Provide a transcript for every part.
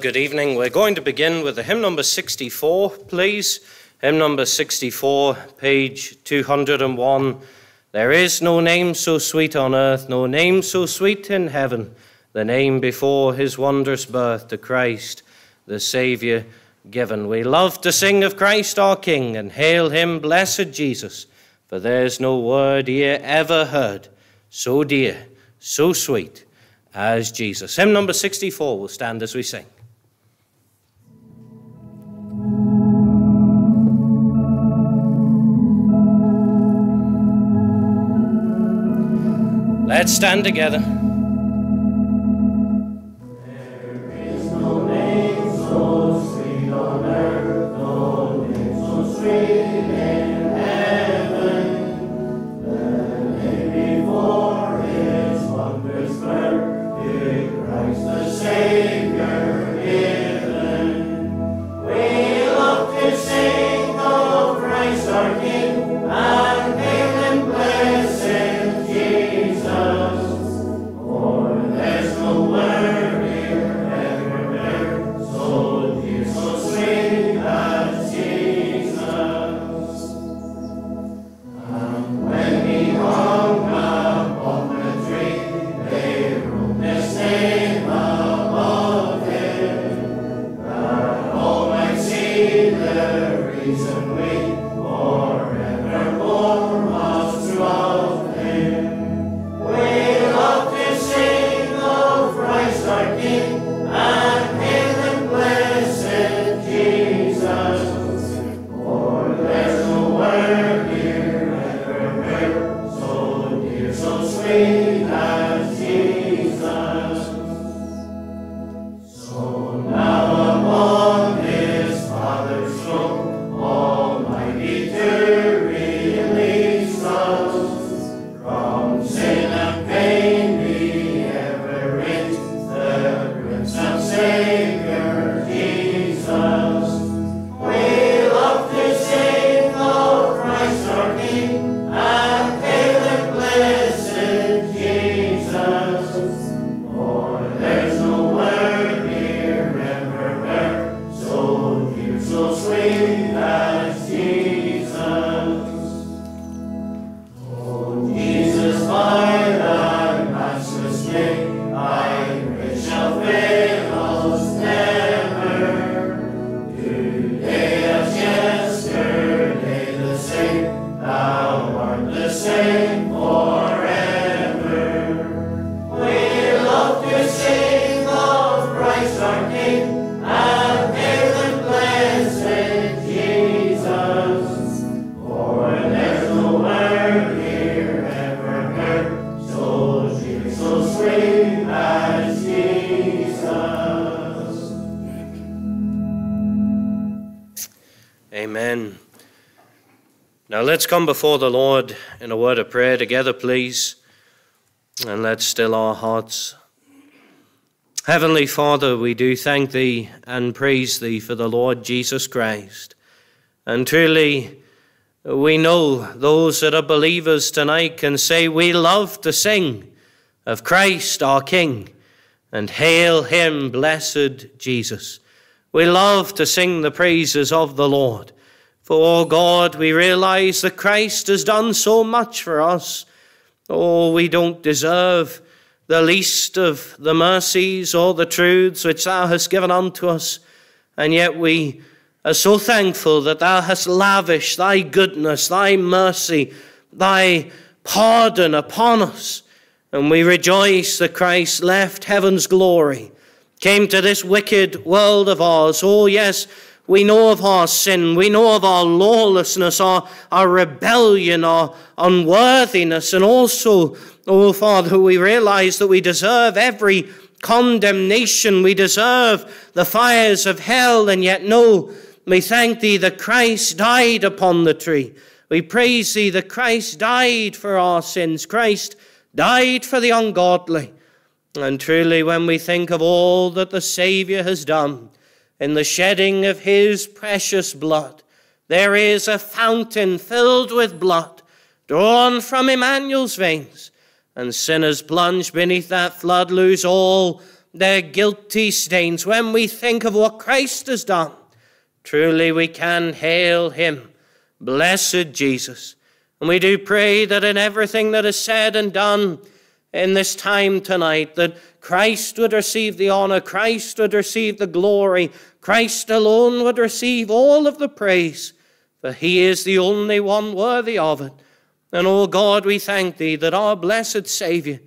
Good evening. We're going to begin with the hymn number 64, please. Hymn number 64, page 201. There is no name so sweet on earth, no name so sweet in heaven, the name before his wondrous birth to Christ, the Saviour given. We love to sing of Christ our King and hail him, blessed Jesus, for there's no word ear ever heard so dear, so sweet as Jesus. Hymn number 64 will stand as we sing. Let's stand together. Come before the Lord in a word of prayer together, please, and let's still our hearts. Heavenly Father, we do thank Thee and praise Thee for the Lord Jesus Christ. And truly, we know those that are believers tonight can say, We love to sing of Christ our King and hail Him, blessed Jesus. We love to sing the praises of the Lord. For, oh God, we realize that Christ has done so much for us. Oh, we don't deserve the least of the mercies or the truths which Thou hast given unto us, and yet we are so thankful that Thou hast lavished Thy goodness, Thy mercy, Thy pardon upon us. And we rejoice that Christ left heaven's glory, came to this wicked world of ours. Oh, yes, we know of our sin. We know of our lawlessness, our, our rebellion, our unworthiness. And also, oh Father, we realize that we deserve every condemnation. We deserve the fires of hell. And yet, no, we thank Thee that Christ died upon the tree. We praise Thee that Christ died for our sins. Christ died for the ungodly. And truly, when we think of all that the Savior has done, in the shedding of his precious blood. There is a fountain filled with blood drawn from Emmanuel's veins, and sinners plunged beneath that flood lose all their guilty stains, when we think of what Christ has done, truly we can hail him, blessed Jesus. And we do pray that in everything that is said and done in this time tonight, that Christ would receive the honor, Christ would receive the glory, Christ alone would receive all of the praise, for he is the only one worthy of it. And, O oh God, we thank thee that our blessed Saviour,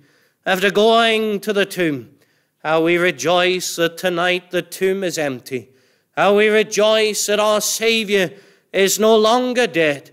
after going to the tomb, how we rejoice that tonight the tomb is empty, how we rejoice that our Saviour is no longer dead,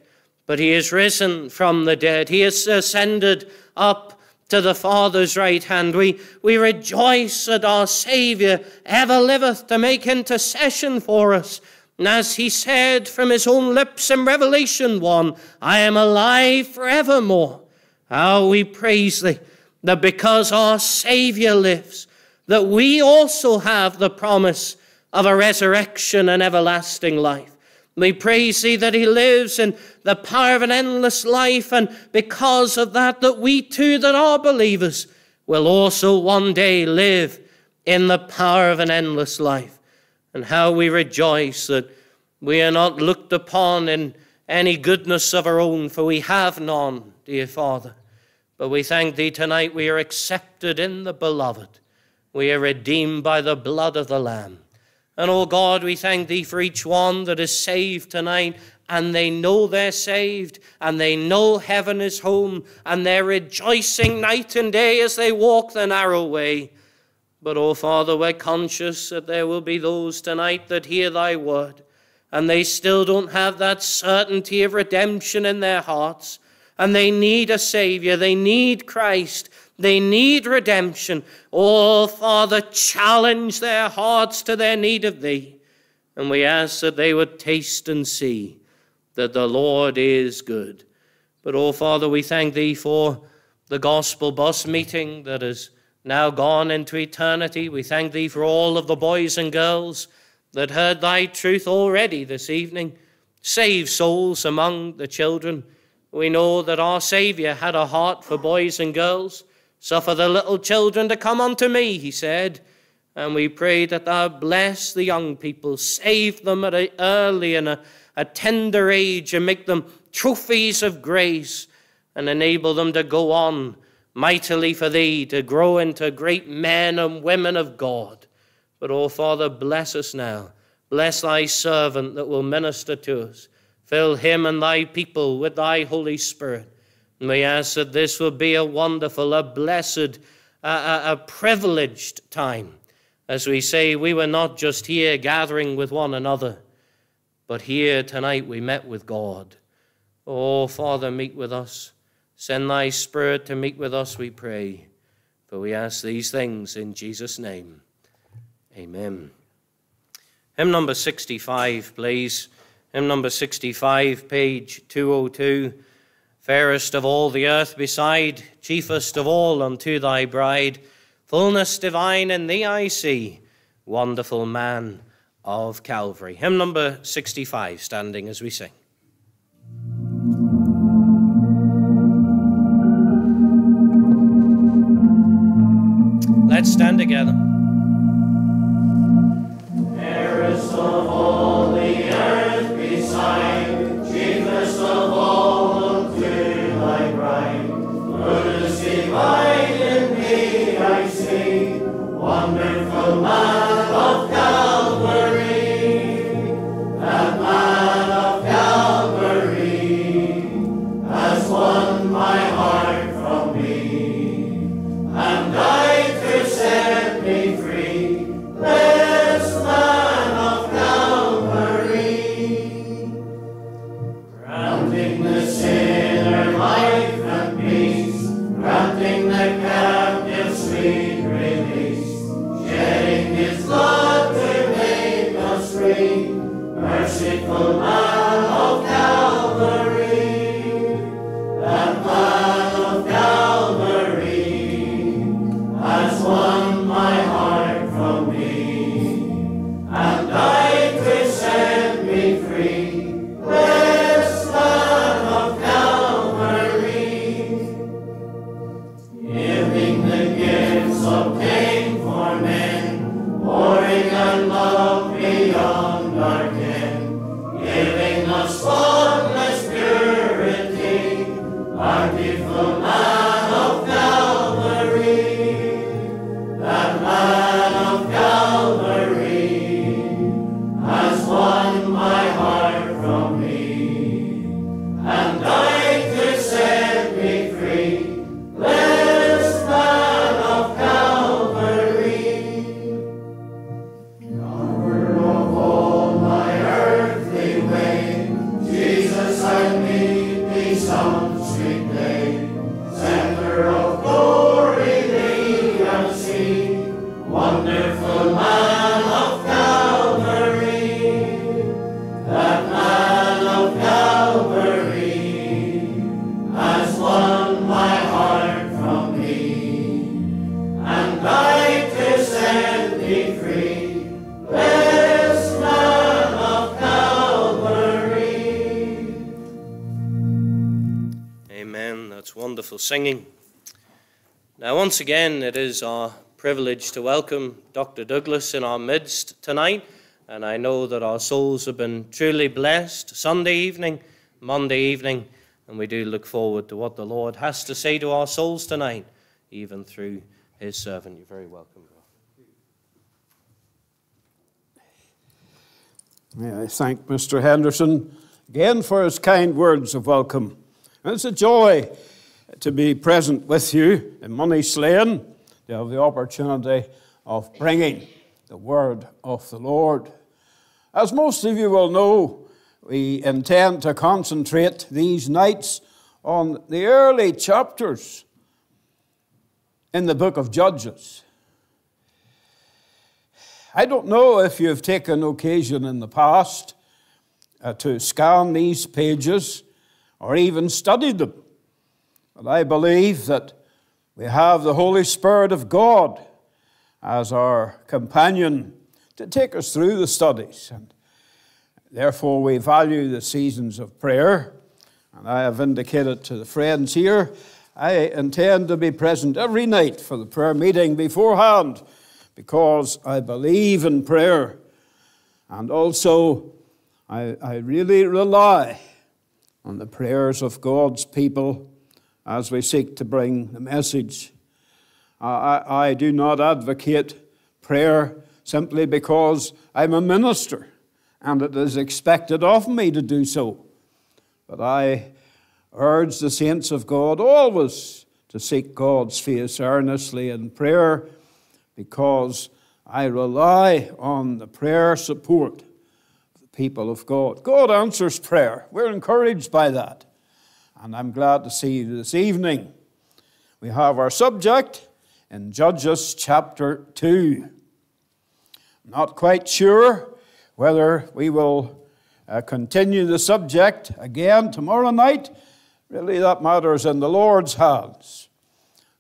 but he is risen from the dead. He has ascended up to the Father's right hand. We, we rejoice that our Saviour ever liveth to make intercession for us. And as he said from his own lips in Revelation 1, I am alive forevermore. How we praise thee that because our Saviour lives, that we also have the promise of a resurrection and everlasting life. We praise thee that he lives in the power of an endless life, and because of that, that we too, that are believers, will also one day live in the power of an endless life. And how we rejoice that we are not looked upon in any goodness of our own, for we have none, dear Father. But we thank thee tonight we are accepted in the beloved. We are redeemed by the blood of the Lamb. And oh God, we thank thee for each one that is saved tonight and they know they're saved and they know heaven is home and they're rejoicing night and day as they walk the narrow way. But, oh Father, we're conscious that there will be those tonight that hear thy word and they still don't have that certainty of redemption in their hearts and they need a Savior. They need Christ. They need redemption. Oh, Father, challenge their hearts to their need of Thee. And we ask that they would taste and see that the Lord is good. But, oh, Father, we thank Thee for the gospel bus meeting that has now gone into eternity. We thank Thee for all of the boys and girls that heard Thy truth already this evening. Save souls among the children. We know that our Saviour had a heart for boys and girls. Suffer the little children to come unto me, he said. And we pray that thou bless the young people, save them at an early and a, a tender age, and make them trophies of grace, and enable them to go on mightily for thee, to grow into great men and women of God. But, oh Father, bless us now. Bless thy servant that will minister to us. Fill him and thy people with thy Holy Spirit we ask that this will be a wonderful, a blessed, a, a, a privileged time. As we say, we were not just here gathering with one another, but here tonight we met with God. Oh, Father, meet with us. Send thy Spirit to meet with us, we pray. For we ask these things in Jesus' name. Amen. Hymn number 65, please. Hymn number 65, page 202 fairest of all the earth beside, chiefest of all unto thy bride, fullness divine in thee I see, wonderful man of Calvary. Hymn number 65, standing as we sing. Let's stand together. man of Calvary, singing. Now, once again, it is our privilege to welcome Dr. Douglas in our midst tonight, and I know that our souls have been truly blessed Sunday evening, Monday evening, and we do look forward to what the Lord has to say to our souls tonight, even through his servant. You're very welcome. May I thank Mr. Henderson again for his kind words of welcome. It's a joy to be present with you in Moneyslane, to have the opportunity of bringing the word of the Lord. As most of you will know, we intend to concentrate these nights on the early chapters in the book of Judges. I don't know if you've taken occasion in the past uh, to scan these pages or even studied them, I believe that we have the Holy Spirit of God as our companion to take us through the studies. And therefore, we value the seasons of prayer. And I have indicated to the friends here, I intend to be present every night for the prayer meeting beforehand because I believe in prayer. And also, I, I really rely on the prayers of God's people as we seek to bring the message. I, I do not advocate prayer simply because I'm a minister and it is expected of me to do so. But I urge the saints of God always to seek God's face earnestly in prayer because I rely on the prayer support of the people of God. God answers prayer. We're encouraged by that. And I'm glad to see you this evening. We have our subject in Judges chapter 2. Not quite sure whether we will uh, continue the subject again tomorrow night. Really, that matters in the Lord's hands.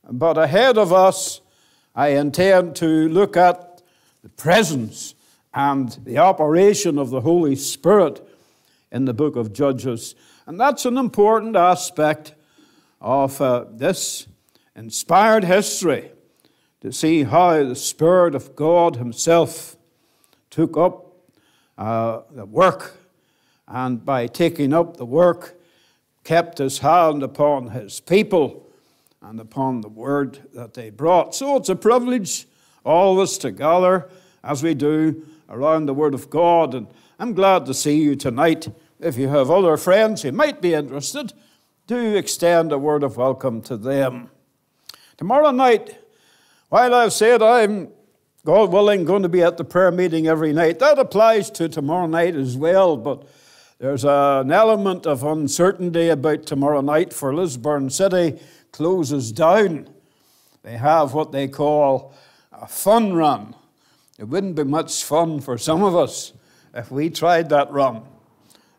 But ahead of us, I intend to look at the presence and the operation of the Holy Spirit in the book of Judges. And that's an important aspect of uh, this inspired history to see how the Spirit of God Himself took up uh, the work, and by taking up the work, kept His hand upon His people and upon the word that they brought. So it's a privilege all always to gather as we do around the Word of God. And I'm glad to see you tonight. If you have other friends who might be interested, do extend a word of welcome to them. Tomorrow night, while I've said I'm, God willing, going to be at the prayer meeting every night, that applies to tomorrow night as well, but there's an element of uncertainty about tomorrow night for Lisburn City closes down. They have what they call a fun run. It wouldn't be much fun for some of us if we tried that run.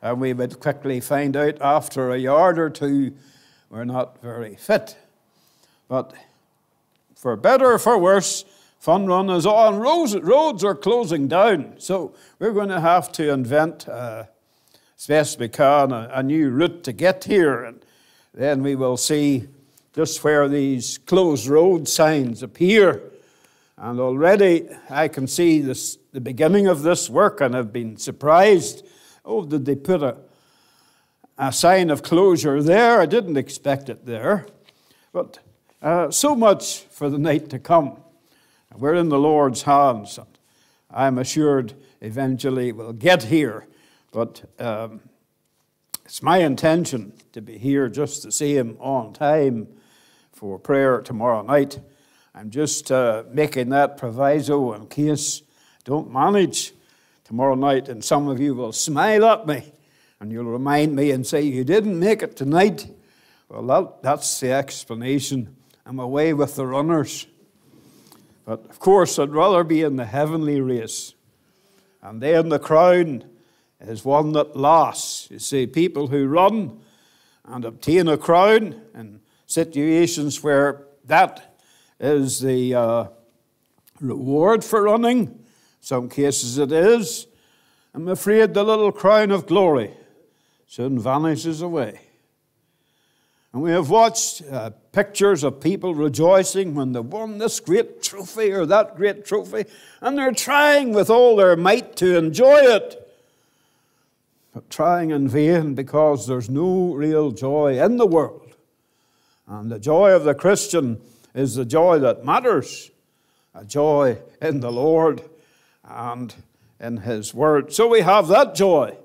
And we would quickly find out after a yard or two we're not very fit. But for better or for worse, Fun Run is on. Roads, roads are closing down. So we're going to have to invent, as best we can, a, a new route to get here. And then we will see just where these closed road signs appear. And already I can see this, the beginning of this work and have been surprised. Oh, did they put a, a sign of closure there? I didn't expect it there. But uh, so much for the night to come. We're in the Lord's hands. And I'm assured eventually we'll get here. But um, it's my intention to be here just to see Him on time for prayer tomorrow night. I'm just uh, making that proviso in case I don't manage tomorrow night, and some of you will smile at me and you'll remind me and say, You didn't make it tonight. Well, that, that's the explanation. I'm away with the runners. But of course, I'd rather be in the heavenly race. And then the crown is one that lasts. You see, people who run and obtain a crown in situations where that is the uh, reward for running. Some cases it is. I'm afraid the little crown of glory soon vanishes away. And we have watched uh, pictures of people rejoicing when they won this great trophy or that great trophy, and they're trying with all their might to enjoy it. But trying in vain because there's no real joy in the world. And the joy of the Christian is the joy that matters a joy in the Lord and in His Word. So we have that joy,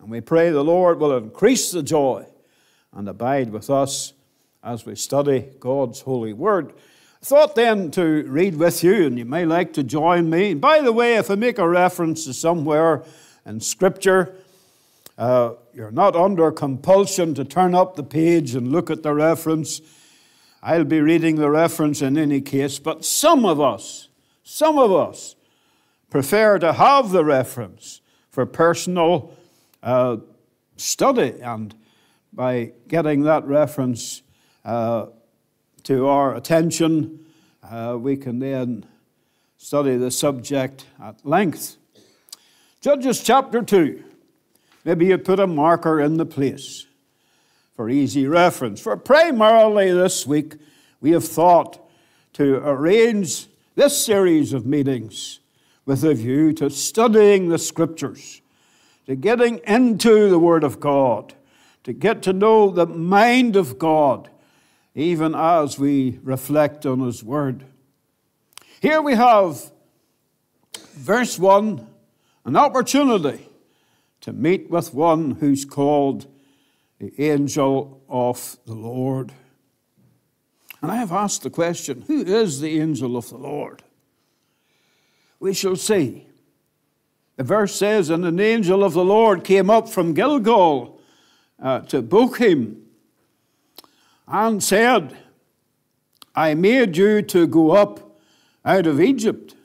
and we pray the Lord will increase the joy and abide with us as we study God's holy word. Thought then to read with you, and you may like to join me. And by the way, if I make a reference to somewhere in Scripture, uh, you're not under compulsion to turn up the page and look at the reference. I'll be reading the reference in any case, but some of us, some of us prefer to have the reference for personal uh, study and by getting that reference uh, to our attention, uh, we can then study the subject at length. Judges chapter 2. Maybe you put a marker in the place for easy reference. For primarily this week, we have thought to arrange this series of meetings with a view to studying the Scriptures, to getting into the Word of God to get to know the mind of God, even as we reflect on His Word. Here we have verse 1 an opportunity to meet with one who's called the angel of the Lord. And I have asked the question who is the angel of the Lord? We shall see. The verse says, And an angel of the Lord came up from Gilgal uh, to Bochim and said, I made you to go up out of Egypt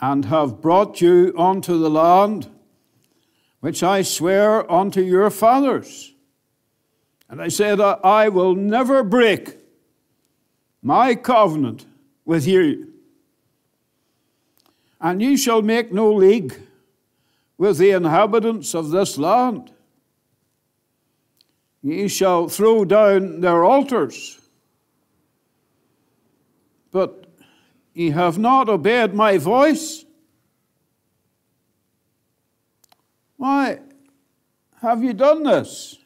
and have brought you unto the land which I swear unto your fathers. And I said, I will never break my covenant with you. And ye shall make no league with the inhabitants of this land. Ye shall throw down their altars. But ye have not obeyed my voice. Why have you done this?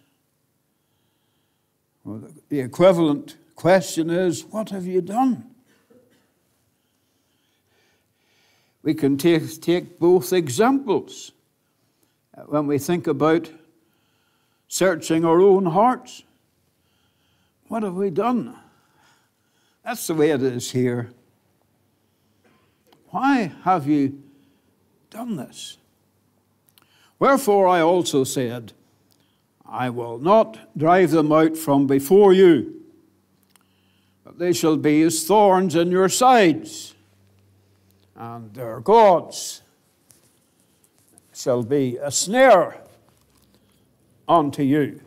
Well, the equivalent question is, What have you done? We can take, take both examples when we think about searching our own hearts. What have we done? That's the way it is here. Why have you done this? Wherefore I also said, I will not drive them out from before you, but they shall be as thorns in your sides, and their gods shall be a snare unto you.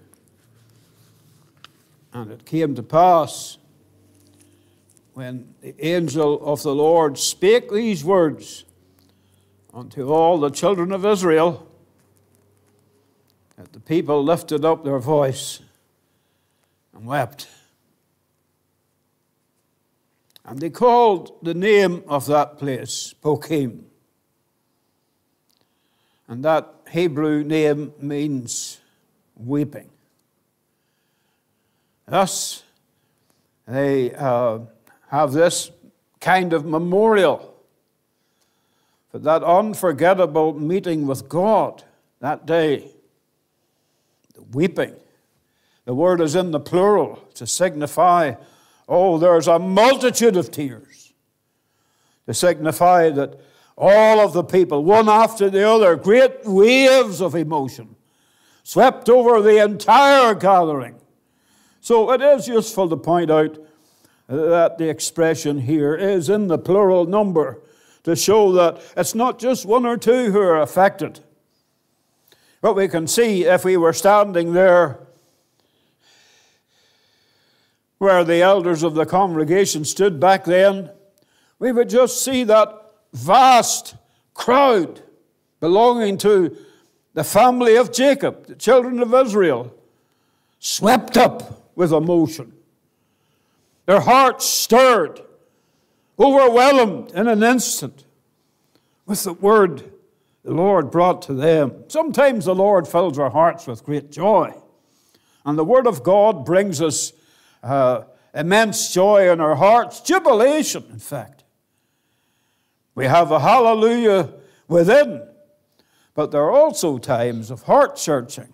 And it came to pass when the angel of the Lord spake these words unto all the children of Israel that the people lifted up their voice and wept. And they called the name of that place Bochim. And that Hebrew name means weeping. Thus, they uh, have this kind of memorial for that unforgettable meeting with God that day. The weeping. The word is in the plural to signify, oh, there's a multitude of tears. To signify that all of the people, one after the other, great waves of emotion swept over the entire gathering. So it is useful to point out that the expression here is in the plural number to show that it's not just one or two who are affected. But we can see if we were standing there where the elders of the congregation stood back then, we would just see that vast crowd belonging to the family of Jacob, the children of Israel, swept up with emotion, their hearts stirred, overwhelmed in an instant with the word the Lord brought to them. Sometimes the Lord fills our hearts with great joy, and the word of God brings us uh, immense joy in our hearts, jubilation, in fact. We have a hallelujah within, but there are also times of heart searching.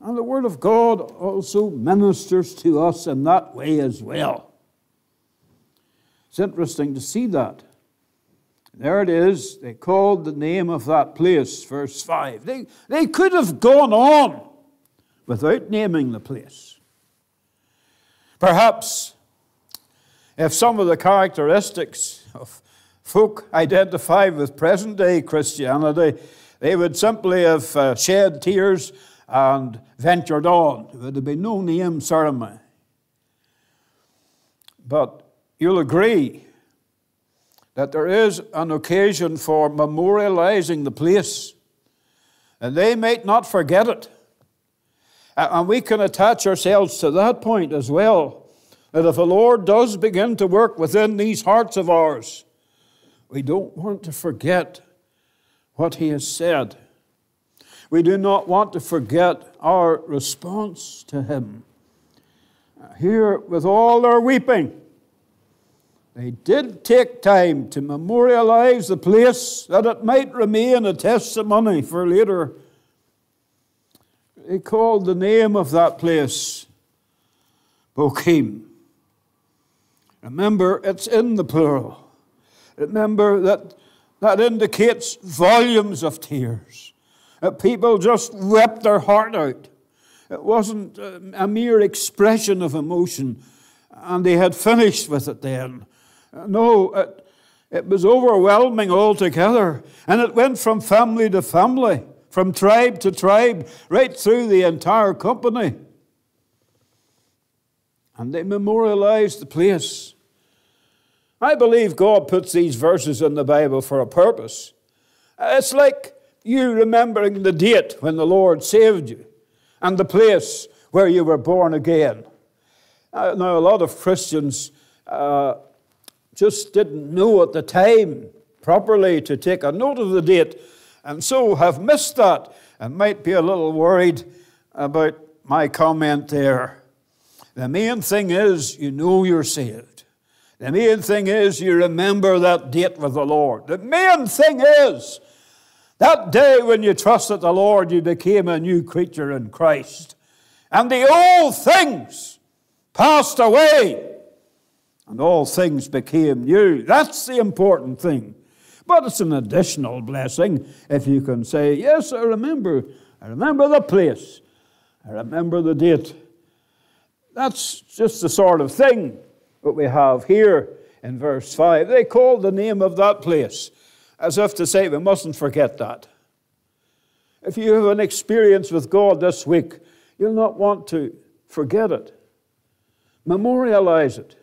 And the Word of God also ministers to us in that way as well. It's interesting to see that. There it is. They called the name of that place, verse 5. They, they could have gone on without naming the place. Perhaps if some of the characteristics of folk identified with present day Christianity, they would simply have uh, shed tears and ventured on. There would been no name ceremony. But you'll agree that there is an occasion for memorializing the place, and they might not forget it. And we can attach ourselves to that point as well. That if the Lord does begin to work within these hearts of ours, we don't want to forget what He has said. We do not want to forget our response to Him. Here, with all their weeping, they did take time to memorialize the place that it might remain a testimony for later. They called the name of that place Bochim. Remember, it's in the plural. Remember that that indicates volumes of tears. That people just wept their heart out. It wasn't uh, a mere expression of emotion, and they had finished with it then. No, it, it was overwhelming altogether. And it went from family to family, from tribe to tribe, right through the entire company. And they memorialized the place. I believe God puts these verses in the Bible for a purpose. It's like you remembering the date when the Lord saved you and the place where you were born again. Uh, now, a lot of Christians uh, just didn't know at the time properly to take a note of the date, and so have missed that and might be a little worried about my comment there. The main thing is you know you're saved. The main thing is you remember that date with the Lord. The main thing is that day when you trusted the Lord, you became a new creature in Christ. And the old things passed away and all things became new. That's the important thing. But it's an additional blessing if you can say, Yes, I remember. I remember the place. I remember the date. That's just the sort of thing that we have here in verse 5. They called the name of that place as if to say, We mustn't forget that. If you have an experience with God this week, you'll not want to forget it. Memorialize it.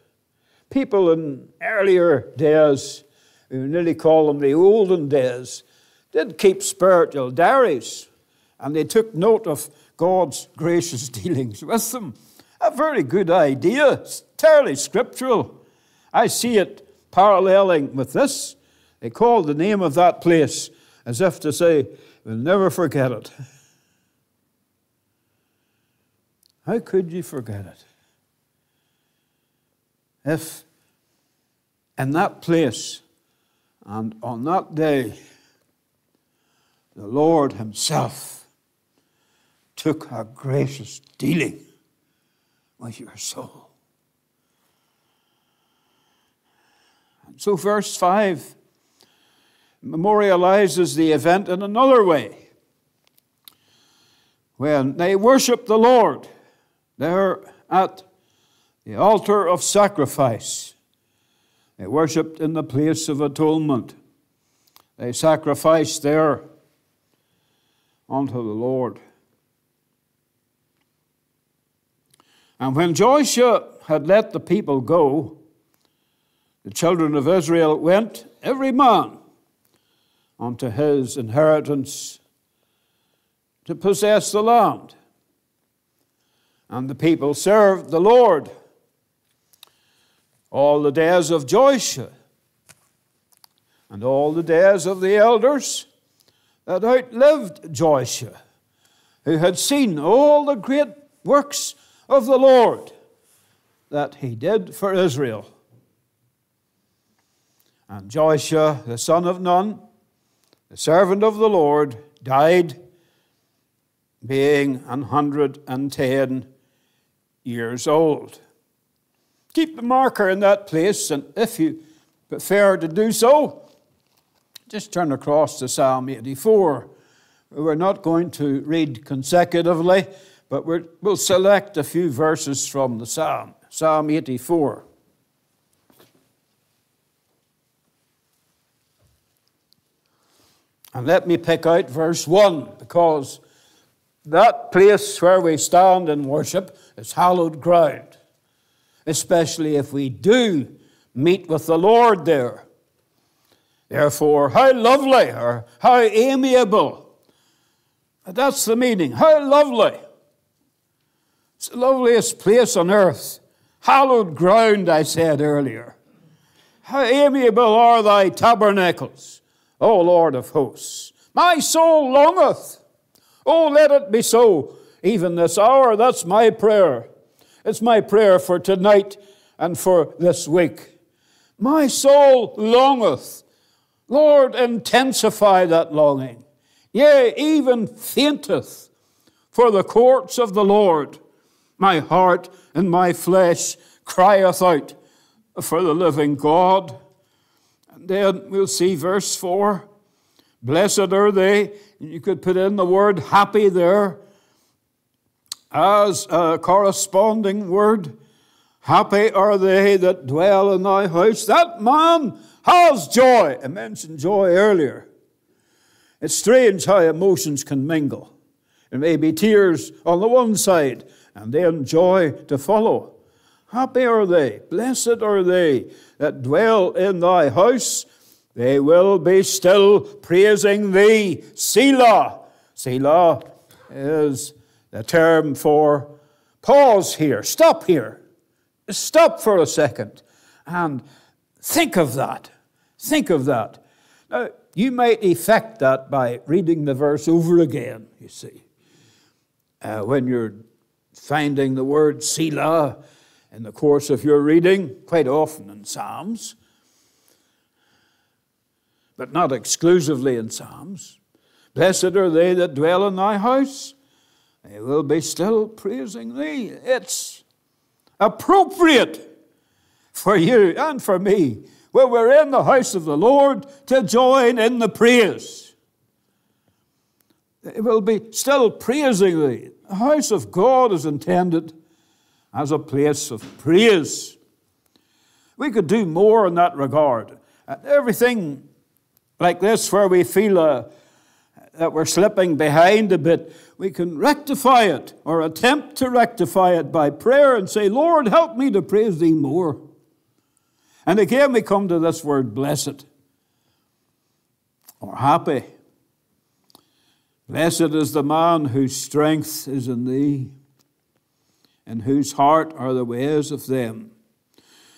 People in earlier days, nearly call them the olden days, did keep spiritual diaries and they took note of God's gracious dealings with them. A very good idea. It's entirely scriptural. I see it paralleling with this. They called the name of that place as if to say, We'll never forget it. How could you forget it? if in that place and on that day the Lord Himself took a gracious dealing with your soul. And so, verse 5 memorializes the event in another way. When they worship the Lord there at the altar of sacrifice. They worshipped in the place of atonement. They sacrificed there unto the Lord. And when Joshua had let the people go, the children of Israel went, every man, unto his inheritance to possess the land. and the people served the Lord. All the days of Joshua and all the days of the elders that outlived Joshua, who had seen all the great works of the Lord that he did for Israel. And Joshua, the son of Nun, the servant of the Lord, died being an hundred and ten years old. Keep the marker in that place, and if you prefer to do so, just turn across to Psalm 84. We're not going to read consecutively, but we will select a few verses from the Psalm. Psalm 84. And let me pick out verse 1 because that place where we stand and worship is hallowed ground, especially if we do meet with the Lord there. Therefore, how lovely or how amiable. That's the meaning. How lovely. It's the loveliest place on earth. Hallowed ground, I said earlier. How amiable are thy tabernacles, O Lord of hosts. My soul longeth Oh, let it be so, even this hour. That's my prayer. It's my prayer for tonight and for this week. My soul longeth. Lord, intensify that longing. Yea, even fainteth for the courts of the Lord. My heart and my flesh crieth out for the living God. And then we'll see verse 4 Blessed are they you could put in the word happy there as a corresponding word. Happy are they that dwell in thy house. That man has joy. I mentioned joy earlier. It's strange how emotions can mingle. There may be tears on the one side and then joy to follow. Happy are they, blessed are they that dwell in thy house. They will be still praising thee. Selah. Selah is the term for pause here, stop here. Stop for a second and think of that. Think of that. Now, you might effect that by reading the verse over again, you see. Uh, when you're finding the word Selah in the course of your reading, quite often in Psalms, but not exclusively in Psalms. Blessed are they that dwell in thy house. They will be still praising thee. It's appropriate for you and for me when we're in the house of the Lord to join in the praise. They will be still praising thee. The house of God is intended as a place of praise. We could do more in that regard. Everything like this, where we feel uh, that we're slipping behind a bit, we can rectify it or attempt to rectify it by prayer and say, Lord, help me to praise thee more. And again, we come to this word blessed or happy. Blessed is the man whose strength is in thee, and whose heart are the ways of them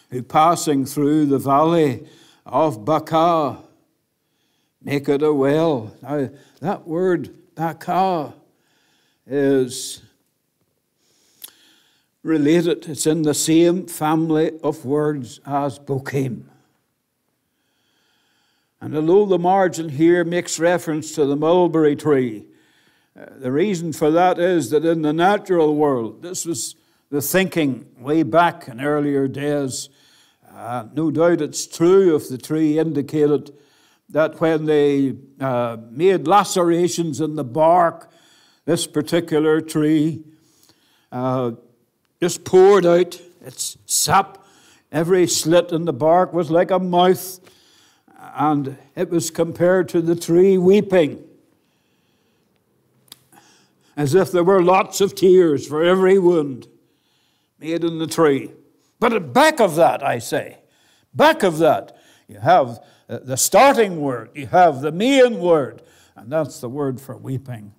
who passing through the valley of Baca make it a well. Now, that word, Baca, is related. It's in the same family of words as Bochim. And although the margin here makes reference to the mulberry tree, uh, the reason for that is that in the natural world, this was the thinking way back in earlier days. Uh, no doubt it's true if the tree indicated that when they uh, made lacerations in the bark, this particular tree uh, just poured out its sap. Every slit in the bark was like a mouth, and it was compared to the tree weeping, as if there were lots of tears for every wound made in the tree. But back of that, I say, back of that, you have uh, the starting word, you have the main word, and that's the word for weeping.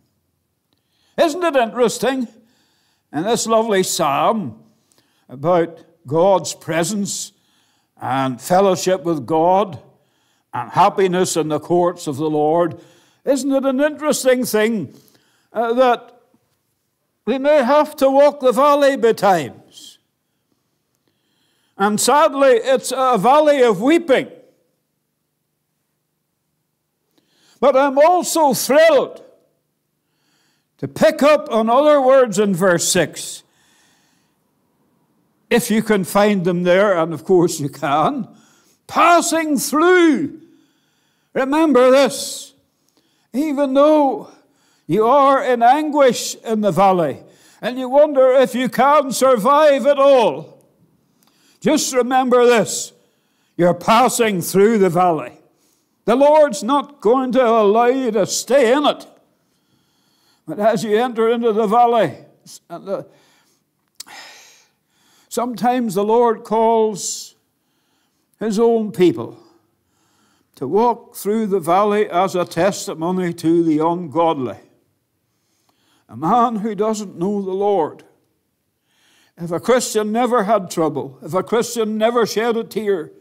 Isn't it interesting in this lovely psalm about God's presence and fellowship with God and happiness in the courts of the Lord, isn't it an interesting thing uh, that we may have to walk the valley betimes? And sadly, it's a valley of weeping. But I'm also thrilled to pick up on other words in verse 6. If you can find them there, and of course you can, passing through. Remember this. Even though you are in anguish in the valley and you wonder if you can survive at all, just remember this. You're passing through the valley. The Lord's not going to allow you to stay in it. But as you enter into the valley, uh, sometimes the Lord calls his own people to walk through the valley as a testimony to the ungodly. A man who doesn't know the Lord. If a Christian never had trouble, if a Christian never shed a tear,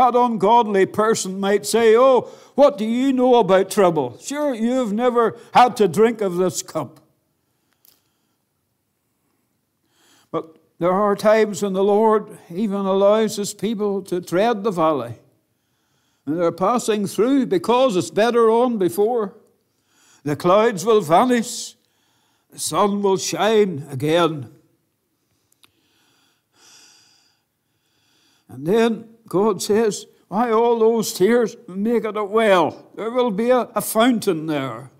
that ungodly person might say, Oh, what do you know about trouble? Sure, you've never had to drink of this cup. But there are times when the Lord even allows his people to tread the valley. And they're passing through because it's better on before. The clouds will vanish, the sun will shine again. And then God says, Why, all those tears, make it a well. There will be a, a fountain there.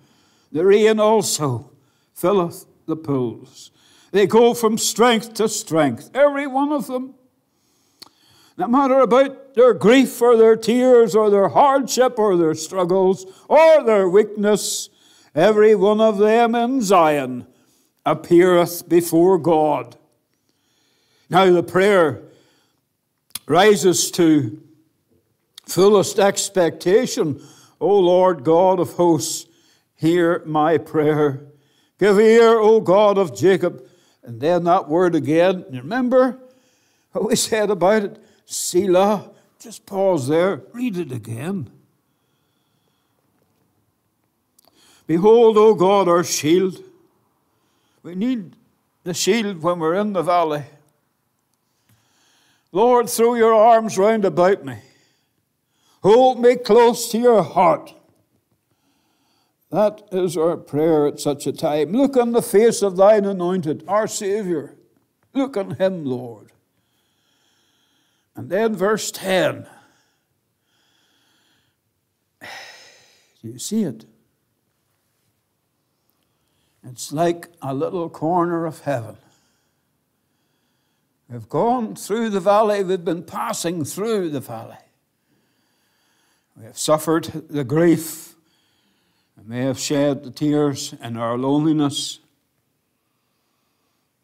The rain also filleth the pools. They go from strength to strength, every one of them. No matter about their grief or their tears or their hardship or their struggles or their weakness, every one of them in Zion appeareth before God. Now, the prayer rises to fullest expectation. O Lord God of hosts, hear my prayer. Give ear, O God of Jacob. And then that word again. Remember what we said about it? Selah. Just pause there. Read it again. Behold, O God, our shield. We need the shield when we're in the valley. Lord, throw your arms round about me. Hold me close to your heart. That is our prayer at such a time. Look on the face of thine anointed, our Savior. Look on him, Lord. And then verse 10. Do you see it? It's like a little corner of heaven. We've gone through the valley, we've been passing through the valley. We have suffered the grief, and may have shed the tears in our loneliness.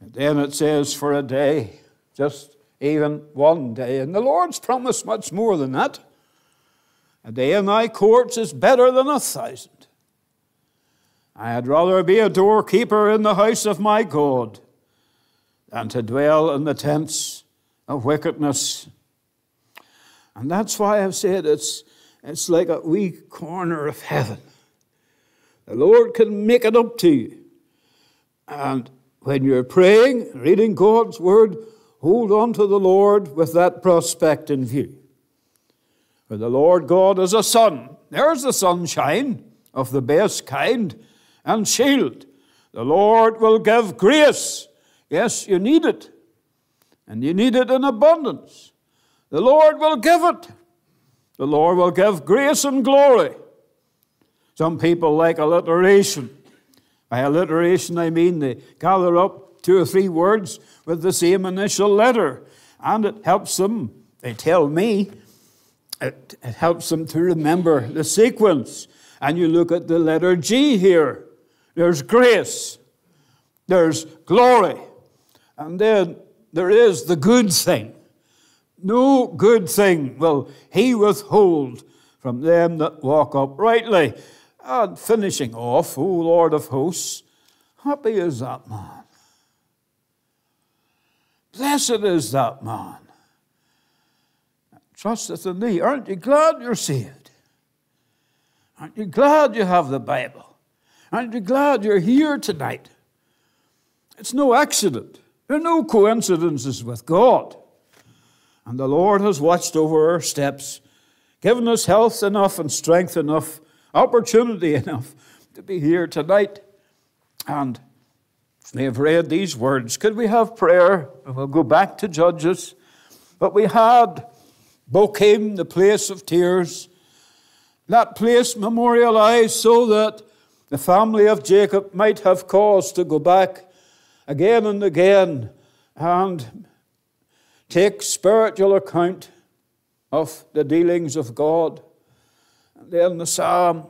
And then it says, for a day, just even one day. And the Lord's promised much more than that. A day in thy courts is better than a thousand. I had rather be a doorkeeper in the house of my God and to dwell in the tents of wickedness. And that's why I've said it's, it's like a wee corner of heaven. The Lord can make it up to you. And when you're praying, reading God's word, hold on to the Lord with that prospect in view. For the Lord God is a sun. There's the sunshine of the best kind and shield. The Lord will give grace Yes, you need it. And you need it in abundance. The Lord will give it. The Lord will give grace and glory. Some people like alliteration. By alliteration, I mean they gather up two or three words with the same initial letter, and it helps them, they tell me, it, it helps them to remember the sequence. And you look at the letter G here there's grace, there's glory, and then there is the good thing. No good thing will he withhold from them that walk uprightly. And finishing off, O Lord of hosts, happy is that man. Blessed is that man. Trusteth in thee. Aren't you glad you're saved? Aren't you glad you have the Bible? Aren't you glad you're here tonight? It's no accident. There are no coincidences with God. And the Lord has watched over our steps, given us health enough and strength enough, opportunity enough to be here tonight. And we have read these words. Could we have prayer? We'll go back to Judges. But we had Bochim, the place of tears, that place memorialized so that the family of Jacob might have cause to go back again and again and take spiritual account of the dealings of God. And then the psalm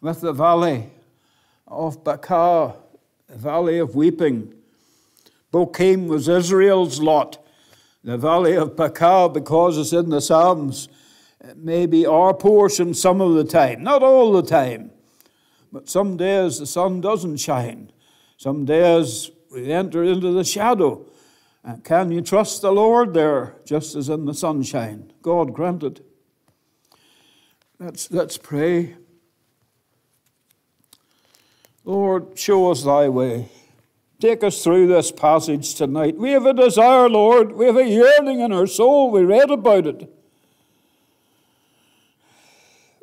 with the valley of Baca, the valley of weeping. Bochim was Israel's lot. The valley of Baca, because it's in the Psalms, may be our portion some of the time, not all the time. But some days the sun doesn't shine. Some days we enter into the shadow. And can you trust the Lord there, just as in the sunshine? God granted. Let's, let's pray. Lord, show us thy way. Take us through this passage tonight. We have a desire, Lord. We have a yearning in our soul. We read about it.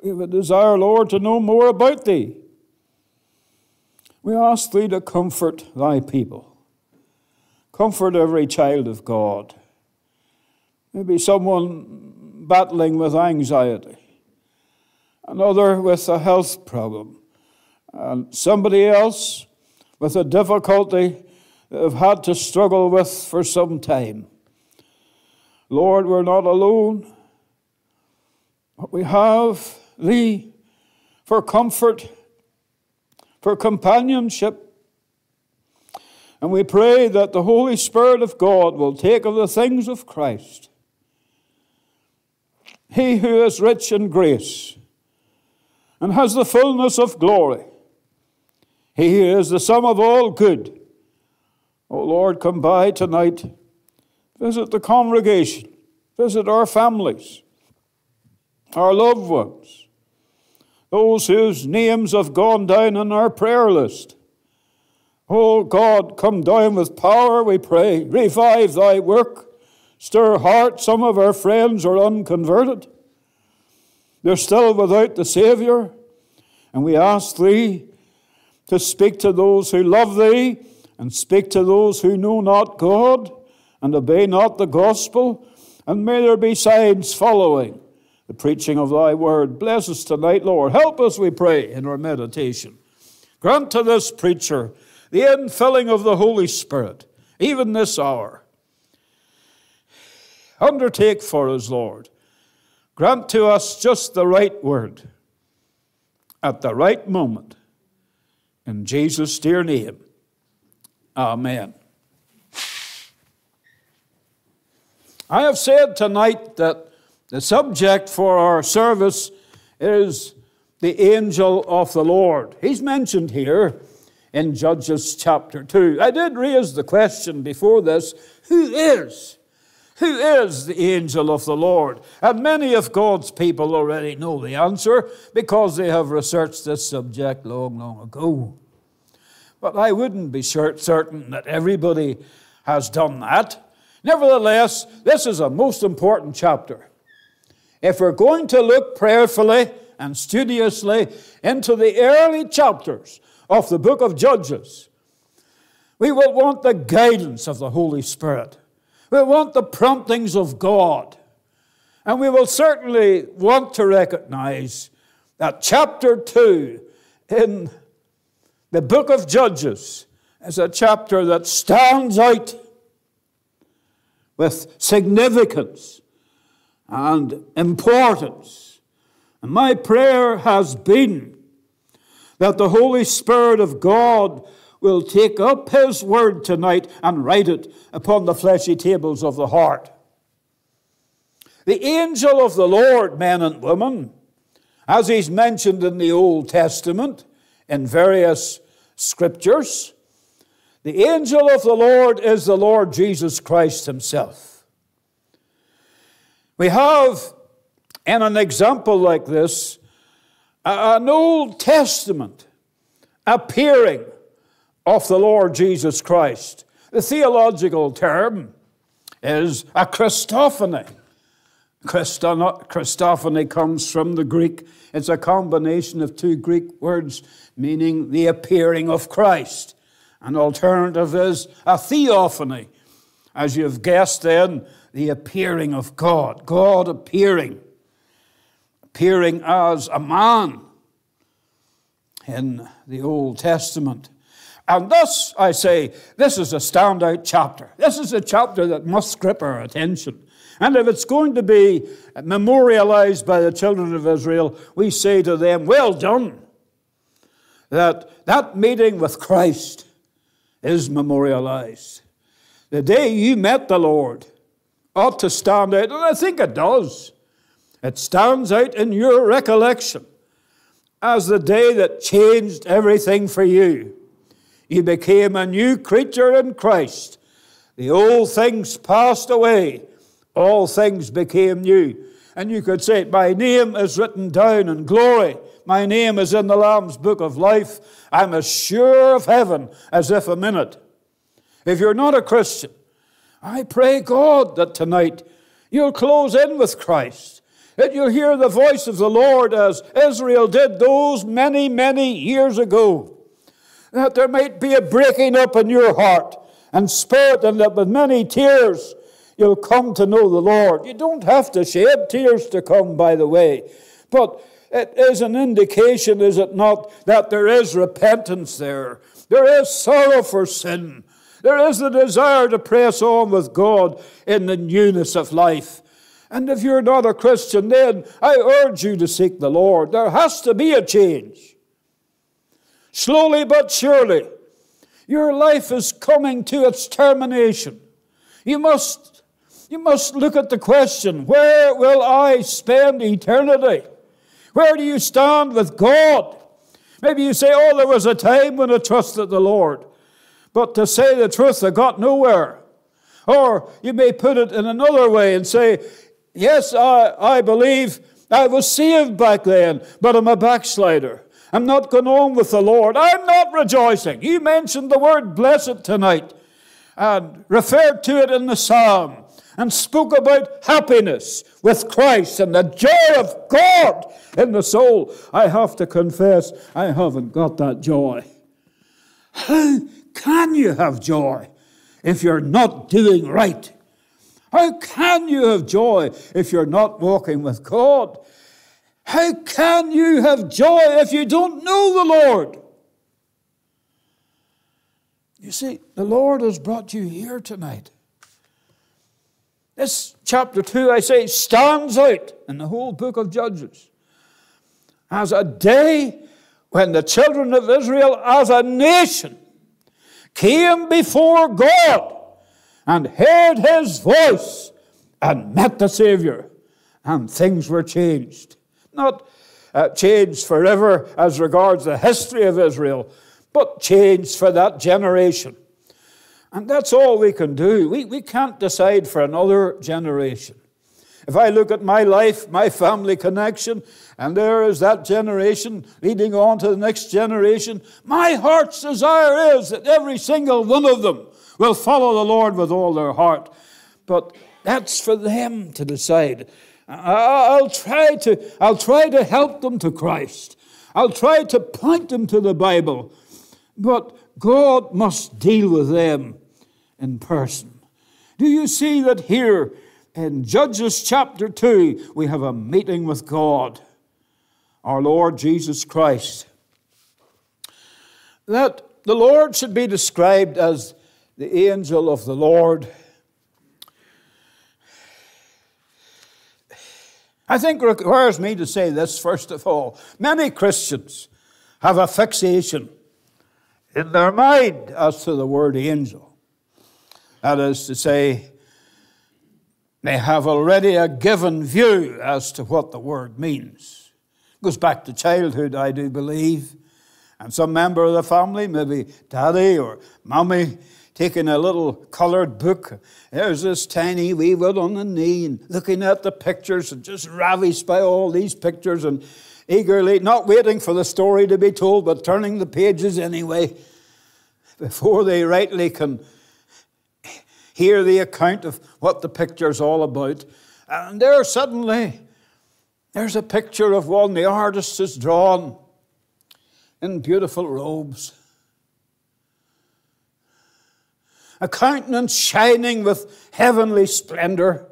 We have a desire, Lord, to know more about thee. We ask thee to comfort thy people. Comfort every child of God. Maybe someone battling with anxiety, another with a health problem and somebody else with a difficulty they've had to struggle with for some time. Lord, we're not alone, but we have Thee for comfort, for companionship. And we pray that the Holy Spirit of God will take of the things of Christ. He who is rich in grace and has the fullness of glory he is the sum of all good. O oh Lord, come by tonight. Visit the congregation. Visit our families, our loved ones, those whose names have gone down in our prayer list. Oh God, come down with power, we pray. Revive thy work. Stir hearts. Some of our friends are unconverted. They're still without the Savior. And we ask thee to speak to those who love thee, and speak to those who know not God, and obey not the gospel, and may there be signs following the preaching of thy word. Bless us tonight, Lord. Help us, we pray, in our meditation. Grant to this preacher the infilling of the Holy Spirit, even this hour. Undertake for us, Lord. Grant to us just the right word at the right moment in Jesus' dear name, Amen. I have said tonight that the subject for our service is the angel of the Lord. He's mentioned here in Judges chapter 2. I did raise the question before this who is? Who is the angel of the Lord? And many of God's people already know the answer because they have researched this subject long, long ago. But I wouldn't be certain that everybody has done that. Nevertheless, this is a most important chapter. If we're going to look prayerfully and studiously into the early chapters of the book of Judges, we will want the guidance of the Holy Spirit. We want the promptings of God. And we will certainly want to recognize that chapter 2 in the book of Judges is a chapter that stands out with significance and importance. And my prayer has been that the Holy Spirit of God will take up His word tonight and write it upon the fleshy tables of the heart. The angel of the Lord, men and women, as he's mentioned in the Old Testament in various scriptures, The angel of the Lord is the Lord Jesus Christ Himself. We have, in an example like this, an Old Testament appearing of the Lord Jesus Christ. The theological term is a Christophany. Christophany comes from the Greek. It's a combination of two Greek words meaning the appearing of Christ. An alternative is a theophany. As you've guessed, then, the appearing of God. God appearing. Appearing as a man in the Old Testament. And thus, I say, this is a standout chapter. This is a chapter that must grip our attention. And if it's going to be memorialized by the children of Israel, we say to them, Well done. That that meeting with Christ is memorialized. The day you met the Lord ought to stand out, and I think it does. It stands out in your recollection as the day that changed everything for you. You became a new creature in Christ. The old things passed away, all things became new. And you could say, My name is written down in glory. My name is in the Lamb's book of life. I'm as sure of heaven as if a minute. If you're not a Christian, I pray God that tonight you'll close in with Christ, that you'll hear the voice of the Lord as Israel did those many, many years ago that there might be a breaking up in your heart and spirit, and that with many tears you'll come to know the Lord. You don't have to shed tears to come, by the way, but it is an indication, is it not, that there is repentance there. There is sorrow for sin. There is the desire to press on with God in the newness of life. And if you're not a Christian, then I urge you to seek the Lord. There has to be a change. Slowly but surely, your life is coming to its termination. You must, you must look at the question where will I spend eternity? Where do you stand with God? Maybe you say, oh, there was a time when I trusted the Lord. But to say the truth, I got nowhere. Or you may put it in another way and say, yes, I, I believe I was saved back then, but I'm a backslider. I'm not going on with the Lord. I'm not rejoicing. You mentioned the word blessed tonight and referred to it in the psalm and spoke about happiness with Christ and the joy of God in the soul. I have to confess, I haven't got that joy. can you have joy if you're not doing right? How can you have joy if you're not walking with God? How can you have joy if you don't know the Lord? You see, the Lord has brought you here tonight. This chapter 2, I say, stands out in the whole book of Judges as a day when the children of Israel, as a nation, came before God and heard his voice and met the Savior, and things were changed. Not uh, changed forever as regards the history of Israel, but changed for that generation. And that's all we can do. We, we can't decide for another generation. If I look at my life, my family connection, and there is that generation leading on to the next generation, my heart's desire is that every single one of them will follow the Lord with all their heart. But that's for them to decide. I'll try to, I'll try to help them to Christ. I'll try to point them to the Bible. But God must deal with them in person. Do you see that here in Judges chapter 2, we have a meeting with God, our Lord Jesus Christ? That the Lord should be described as the angel of the Lord I think requires me to say this first of all. Many Christians have a fixation in their mind as to the word angel. That is to say, they have already a given view as to what the word means. Goes back to childhood, I do believe. And some member of the family, maybe daddy or mommy, taking a little coloured book. There's this tiny wee one on the knee and looking at the pictures and just ravished by all these pictures and eagerly, not waiting for the story to be told, but turning the pages anyway before they rightly can hear the account of what the picture's all about. And there suddenly, there's a picture of one the artist has drawn in beautiful robes. A countenance shining with heavenly splendor,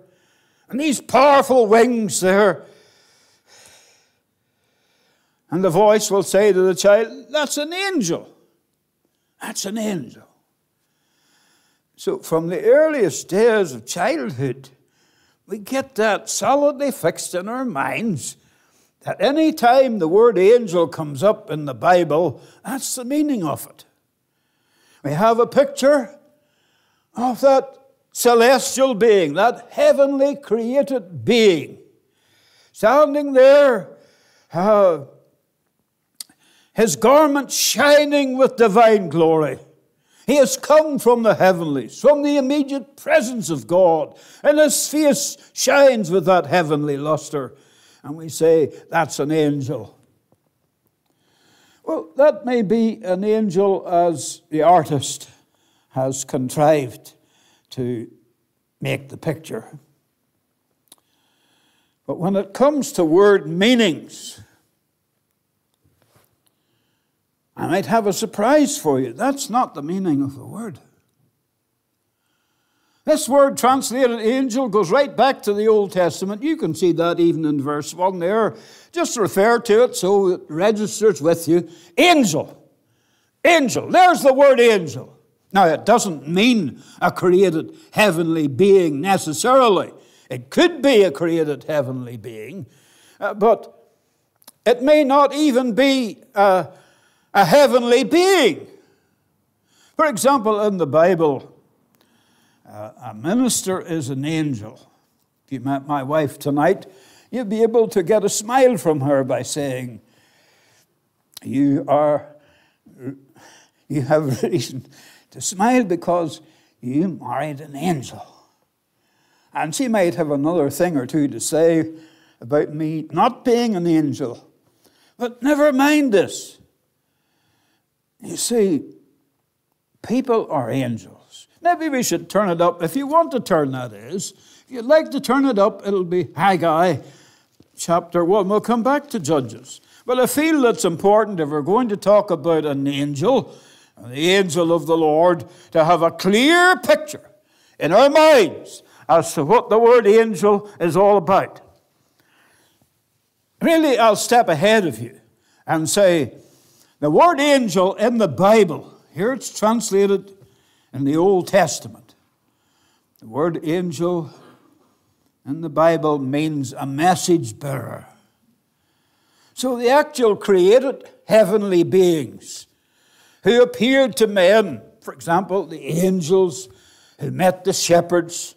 and these powerful wings there. And the voice will say to the child, That's an angel. That's an angel. So, from the earliest days of childhood, we get that solidly fixed in our minds that any time the word angel comes up in the Bible, that's the meaning of it. We have a picture of that celestial being, that heavenly created being, standing there, uh, his garment shining with divine glory. He has come from the heavenlies, from the immediate presence of God, and his face shines with that heavenly luster and we say that's an angel. Well, that may be an angel as the artist has contrived to make the picture. But when it comes to word meanings, I might have a surprise for you. That's not the meaning of the word. This word translated angel goes right back to the Old Testament. You can see that even in verse 1 there. Just refer to it so it registers with you. Angel. Angel. There's the word angel. Now, it doesn't mean a created heavenly being necessarily. It could be a created heavenly being, uh, but it may not even be a, a heavenly being. For example, in the Bible, uh, a minister is an angel. If you met my wife tonight, you'd be able to get a smile from her by saying, You are, you have reason to smile because you married an angel. And she might have another thing or two to say about me not being an angel. But never mind this. You see, people are angels. Maybe we should turn it up. If you want to turn that is, if you'd like to turn it up, it'll be Haggai chapter 1. We'll come back to Judges. But I feel it's important if we're going to talk about an angel, the angel of the Lord, to have a clear picture in our minds as to what the word angel is all about. Really, I'll step ahead of you and say the word angel in the Bible, here it's translated in the Old Testament. The word angel in the Bible means a message bearer. So the actual created heavenly beings who appeared to men, for example, the angels who met the shepherds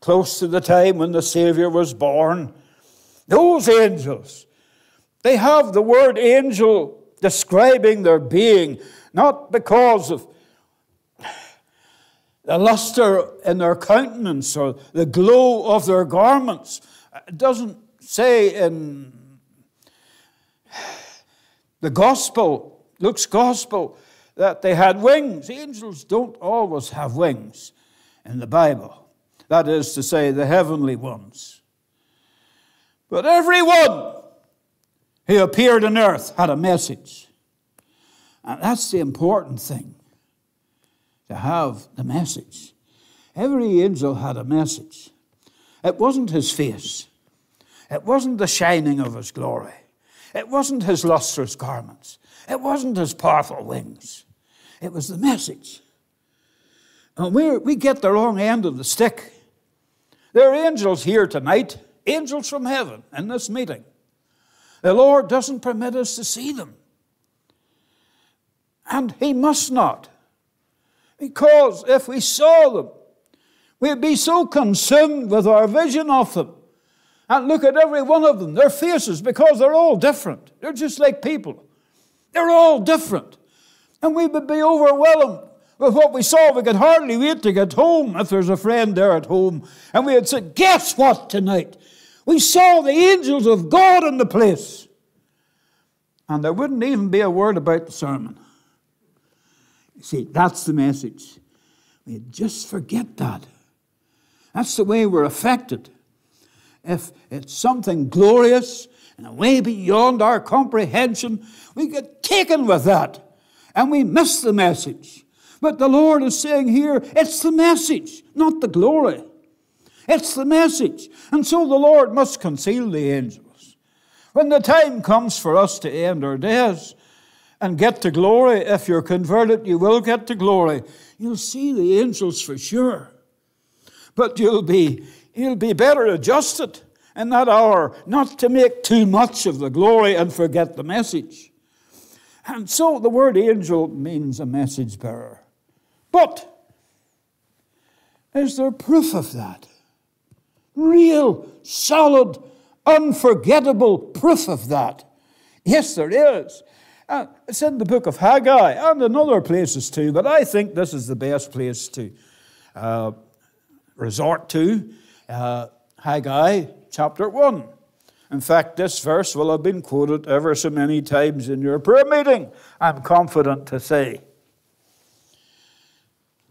close to the time when the Savior was born, those angels, they have the word angel describing their being, not because of the luster in their countenance or the glow of their garments. It doesn't say in the gospel, Luke's gospel, that they had wings. Angels don't always have wings in the Bible. That is to say, the heavenly ones. But everyone who appeared on earth had a message. And that's the important thing to have the message. Every angel had a message. It wasn't his face, it wasn't the shining of his glory, it wasn't his lustrous garments, it wasn't his powerful wings. It was the message. And we we get the wrong end of the stick. There are angels here tonight, angels from heaven, in this meeting. The Lord doesn't permit us to see them. And He must not. Because if we saw them, we'd be so consumed with our vision of them. And look at every one of them, their faces, because they're all different. They're just like people. They're all different. And we would be overwhelmed with what we saw. We could hardly wait to get home if there's a friend there at home. And we would say, Guess what tonight? We saw the angels of God in the place. And there wouldn't even be a word about the sermon. You see, that's the message. We just forget that. That's the way we're affected. If it's something glorious and way beyond our comprehension, we get taken with that and we miss the message. But the Lord is saying here, it's the message, not the glory. It's the message. And so the Lord must conceal the angels. When the time comes for us to end our days and get to glory, if you're converted, you will get to glory. You'll see the angels for sure. But you'll be, you'll be better adjusted in that hour not to make too much of the glory and forget the message. And so the word angel means a message bearer. But is there proof of that? Real, solid, unforgettable proof of that? Yes, there is. Uh, it's in the book of Haggai and in other places too, but I think this is the best place to uh, resort to. Uh, Haggai chapter 1. In fact, this verse will have been quoted ever so many times in your prayer meeting, I'm confident to say.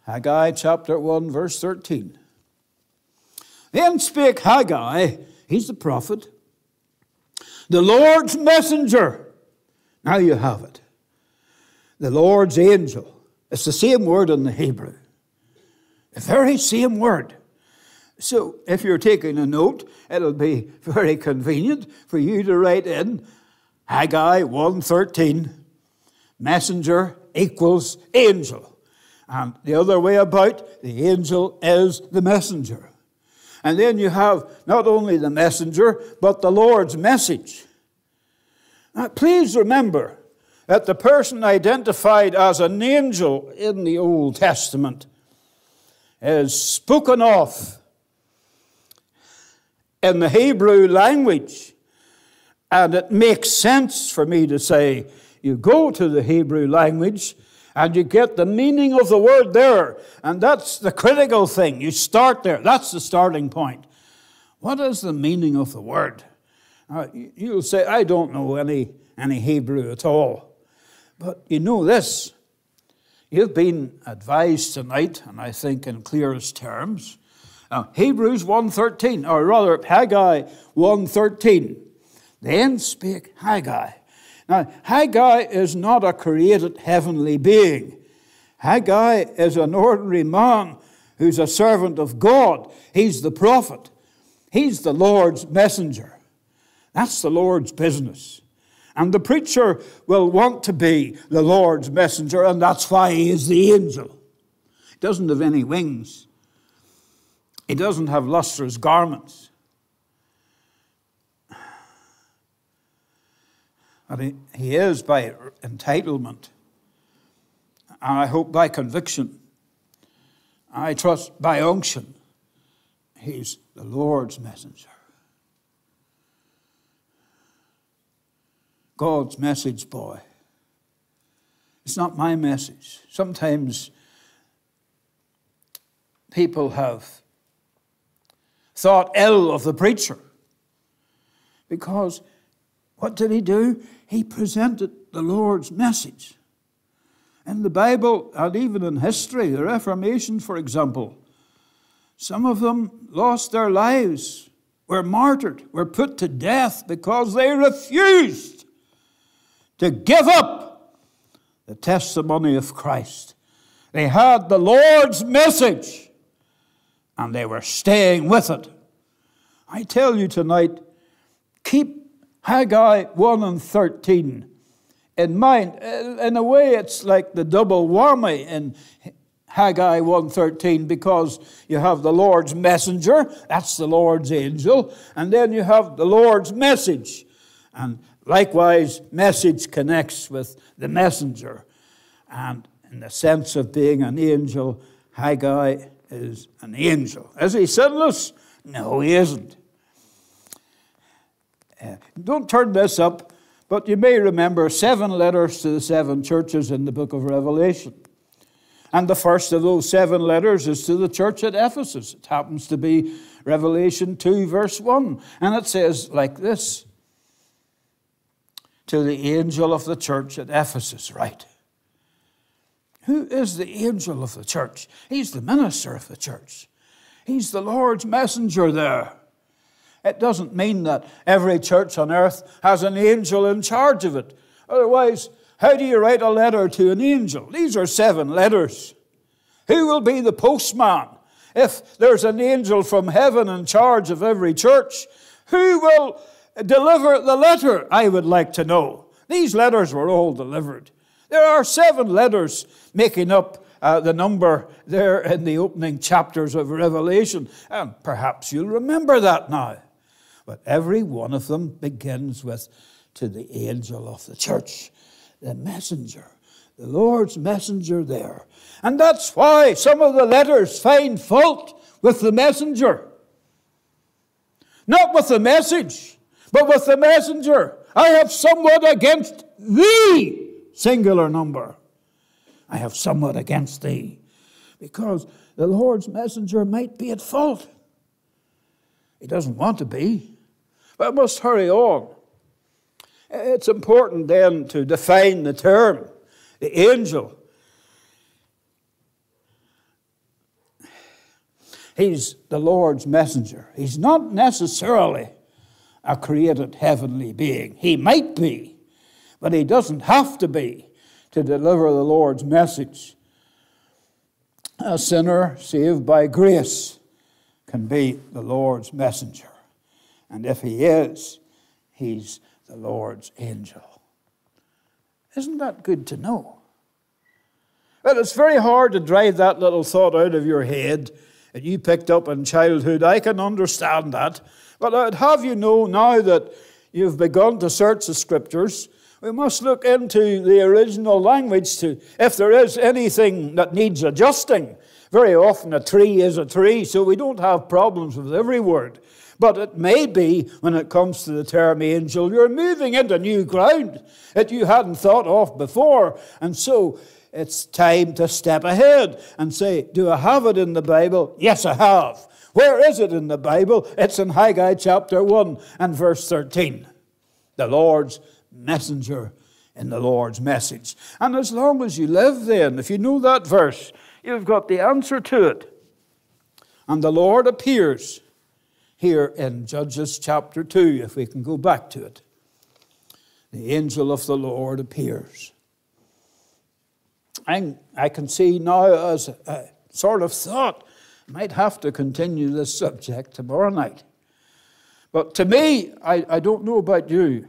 Haggai chapter 1, verse 13. Then spake Haggai, he's the prophet, the Lord's messenger. Now you have it. The Lord's angel. It's the same word in the Hebrew. The very same word. So if you're taking a note, it'll be very convenient for you to write in Haggai 1.13, messenger equals angel. And the other way about, the angel is the messenger. And then you have not only the messenger, but the Lord's message. Now, please remember that the person identified as an angel in the Old Testament is spoken of in the Hebrew language. And it makes sense for me to say, you go to the Hebrew language and you get the meaning of the word there. And that's the critical thing. You start there. That's the starting point. What is the meaning of the word? Uh, you'll say, I don't know any, any Hebrew at all. But you know this. You've been advised tonight, and I think in clearest terms, Hebrews 1.13, or rather Haggai 1.13. Then spake Haggai. Now, Haggai is not a created heavenly being. Haggai is an ordinary man who's a servant of God. He's the prophet. He's the Lord's messenger. That's the Lord's business. And the preacher will want to be the Lord's messenger, and that's why he is the angel. He doesn't have any wings. He doesn't have lustrous garments. And he, is by entitlement, and I hope by conviction. I trust by unction. He's the Lord's messenger. God's message boy. It's not my message. Sometimes people have thought ill of the preacher. Because what did he do? He presented the Lord's message. In the Bible, and even in history, the Reformation, for example, some of them lost their lives, were martyred, were put to death because they refused to give up the testimony of Christ. They had the Lord's message and they were staying with it. I tell you tonight, keep Haggai 1 and 13 in mind. In a way, it's like the double whammy in Haggai 1:13 because you have the Lord's messenger, that's the Lord's angel, and then you have the Lord's message. And likewise, message connects with the messenger. And in the sense of being an angel, Haggai is an angel. Is he sinless? No, he isn't. Don't turn this up But you may remember seven letters to the seven churches in the book of Revelation. And the first of those seven letters is to the church at Ephesus. It happens to be Revelation 2, verse 1. And it says like this To the angel of the church at Ephesus, write. Who is the angel of the church? He's the minister of the church, he's the Lord's messenger there. It doesn't mean that every church on earth has an angel in charge of it. Otherwise, how do you write a letter to an angel? These are seven letters. Who will be the postman? If there's an angel from heaven in charge of every church, who will deliver the letter? I would like to know. These letters were all delivered. There are seven letters making up uh, the number there in the opening chapters of Revelation, and perhaps you'll remember that now. But every one of them begins with, To the angel of the church, the messenger, the Lord's messenger there. And that's why some of the letters find fault with the messenger. Not with the message, but with the messenger. I have somewhat against thee, singular number. I have somewhat against thee. Because the Lord's messenger might be at fault. He doesn't want to be. But I must hurry on. It's important then to define the term, the angel. He's the Lord's messenger. He's not necessarily a created heavenly being. He might be, but he doesn't have to be to deliver the Lord's message. A sinner saved by grace can be the Lord's messenger. And if he is, he's the Lord's angel. Isn't that good to know? Well, it's very hard to drive that little thought out of your head that you picked up in childhood. I can understand that. But I'd have you know now that you've begun to search the scriptures, we must look into the original language to if there is anything that needs adjusting. Very often a tree is a tree, so we don't have problems with every word. But it may be, when it comes to the term angel, you're moving into new ground that you hadn't thought of before. And so it's time to step ahead and say, Do I have it in the Bible? Yes, I have. Where is it in the Bible? It's in Haggai chapter 1 and verse 13. The Lord's messenger in the Lord's message. And as long as you live then, if you know that verse, you've got the answer to it. And the Lord appears here in Judges chapter 2, if we can go back to it. The angel of the Lord appears. And I can see now as a sort of thought, I might have to continue this subject tomorrow night. But to me, I, I don't know about you,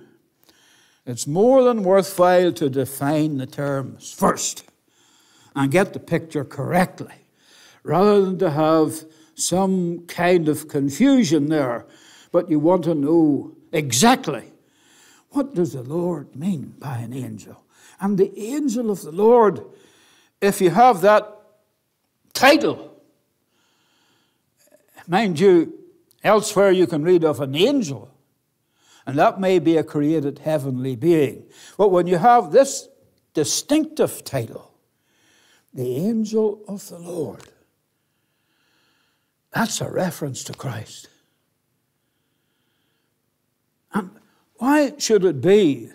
it's more than worthwhile to define the terms first and get the picture correctly, rather than to have some kind of confusion there, but you want to know exactly what does the Lord mean by an angel? And the angel of the Lord, if you have that title, mind you, elsewhere you can read of an angel, and that may be a created heavenly being. But when you have this distinctive title, the angel of the Lord, that's a reference to Christ. And why should it be?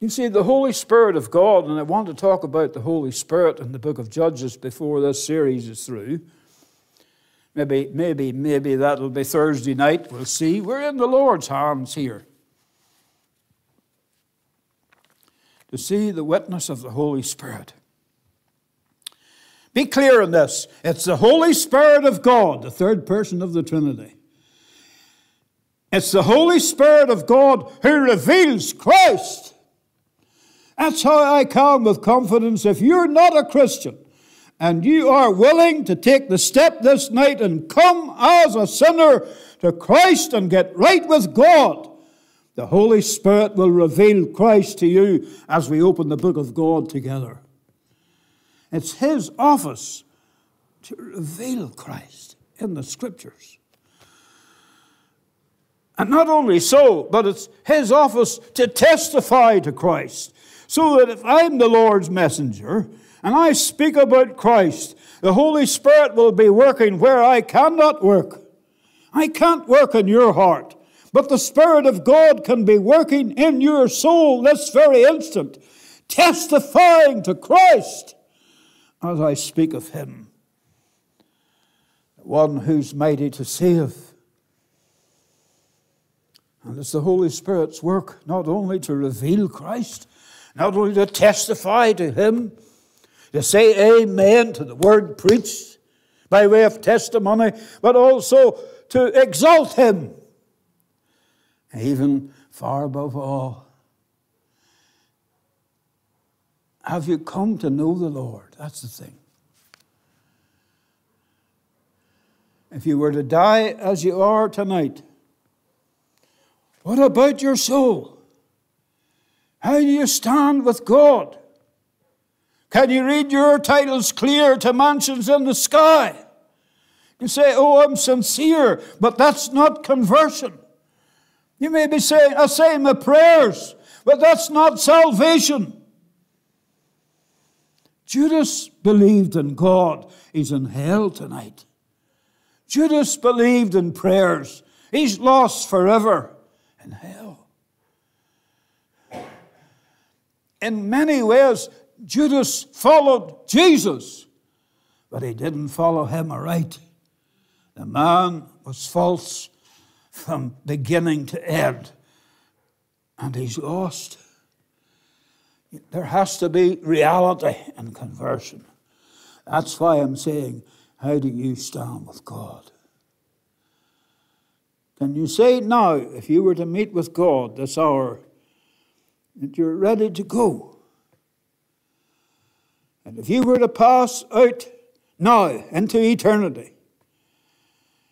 You see, the Holy Spirit of God, and I want to talk about the Holy Spirit in the book of Judges before this series is through. Maybe, maybe, maybe that'll be Thursday night. We'll see. We're in the Lord's hands here. To see the witness of the Holy Spirit. Be clear on this. It's the Holy Spirit of God, the third person of the Trinity. It's the Holy Spirit of God who reveals Christ. That's how I come with confidence. If you're not a Christian and you are willing to take the step this night and come as a sinner to Christ and get right with God, the Holy Spirit will reveal Christ to you as we open the book of God together. It's his office to reveal Christ in the scriptures. And not only so, but it's his office to testify to Christ. So that if I'm the Lord's messenger and I speak about Christ, the Holy Spirit will be working where I cannot work. I can't work in your heart, but the Spirit of God can be working in your soul this very instant, testifying to Christ as I speak of Him. One who's mighty to save. And it's the Holy Spirit's work not only to reveal Christ, not only to testify to Him, to say amen to the word preached by way of testimony, but also to exalt Him. Even far above all, have you come to know the Lord? That's the thing. If you were to die as you are tonight, what about your soul? How do you stand with God? Can you read your titles clear to mansions in the sky? You say, Oh, I'm sincere, but that's not conversion. You may be saying, I say my prayers, but that's not salvation. Judas believed in God. He's in hell tonight. Judas believed in prayers. He's lost forever in hell. In many ways, Judas followed Jesus, but he didn't follow him aright. The man was false from beginning to end, and he's lost. There has to be reality in conversion. That's why I'm saying, how do you stand with God? Can you say now, if you were to meet with God this hour, that you're ready to go? And if you were to pass out now into eternity,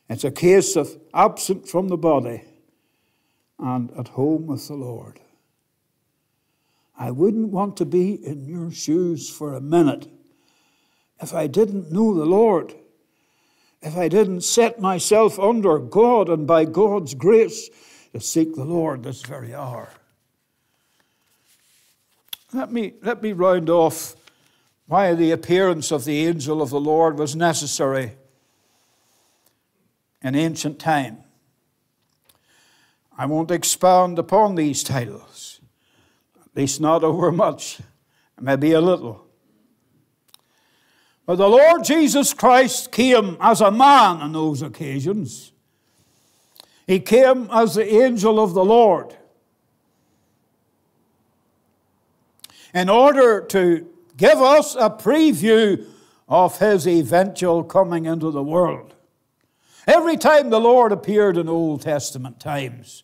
it's a case of absent from the body and at home with the Lord. I wouldn't want to be in your shoes for a minute if I didn't know the Lord, if I didn't set myself under God and by God's grace to seek the Lord this very hour. Let me, let me round off why the appearance of the angel of the Lord was necessary in ancient time. I won't expound upon these titles, least not over much, maybe a little. But the Lord Jesus Christ came as a man on those occasions. He came as the angel of the Lord in order to give us a preview of his eventual coming into the world. Every time the Lord appeared in Old Testament times,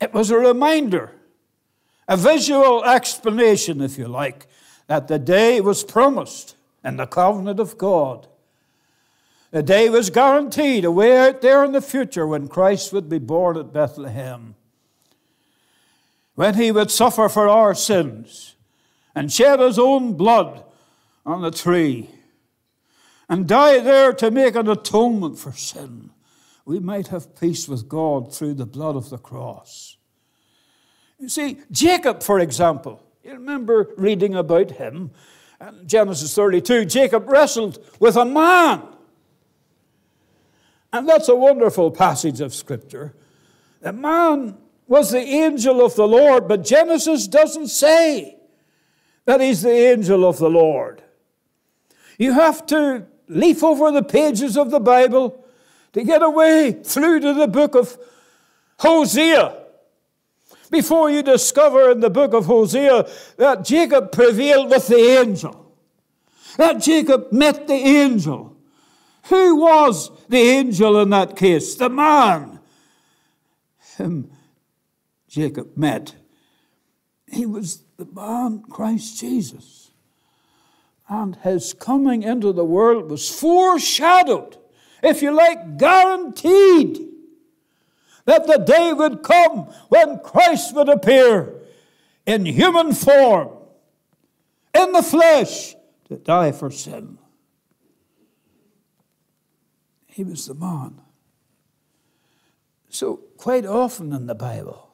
it was a reminder, a visual explanation, if you like, that the day was promised in the covenant of God. The day was guaranteed away out there in the future when Christ would be born at Bethlehem, when he would suffer for our sins and shed his own blood on the tree and die there to make an atonement for sin, we might have peace with God through the blood of the cross. You see, Jacob, for example, you remember reading about him in Genesis 32. Jacob wrestled with a man. And that's a wonderful passage of Scripture. The man was the angel of the Lord, but Genesis doesn't say that he's the angel of the Lord. You have to leaf over the pages of the Bible to get away through to the book of Hosea. Before you discover in the book of Hosea that Jacob prevailed with the angel, that Jacob met the angel. Who was the angel in that case? The man. Him Jacob met. He was the man, Christ Jesus and his coming into the world was foreshadowed, if you like, guaranteed that the day would come when Christ would appear in human form, in the flesh, to die for sin. He was the man. So, quite often in the Bible,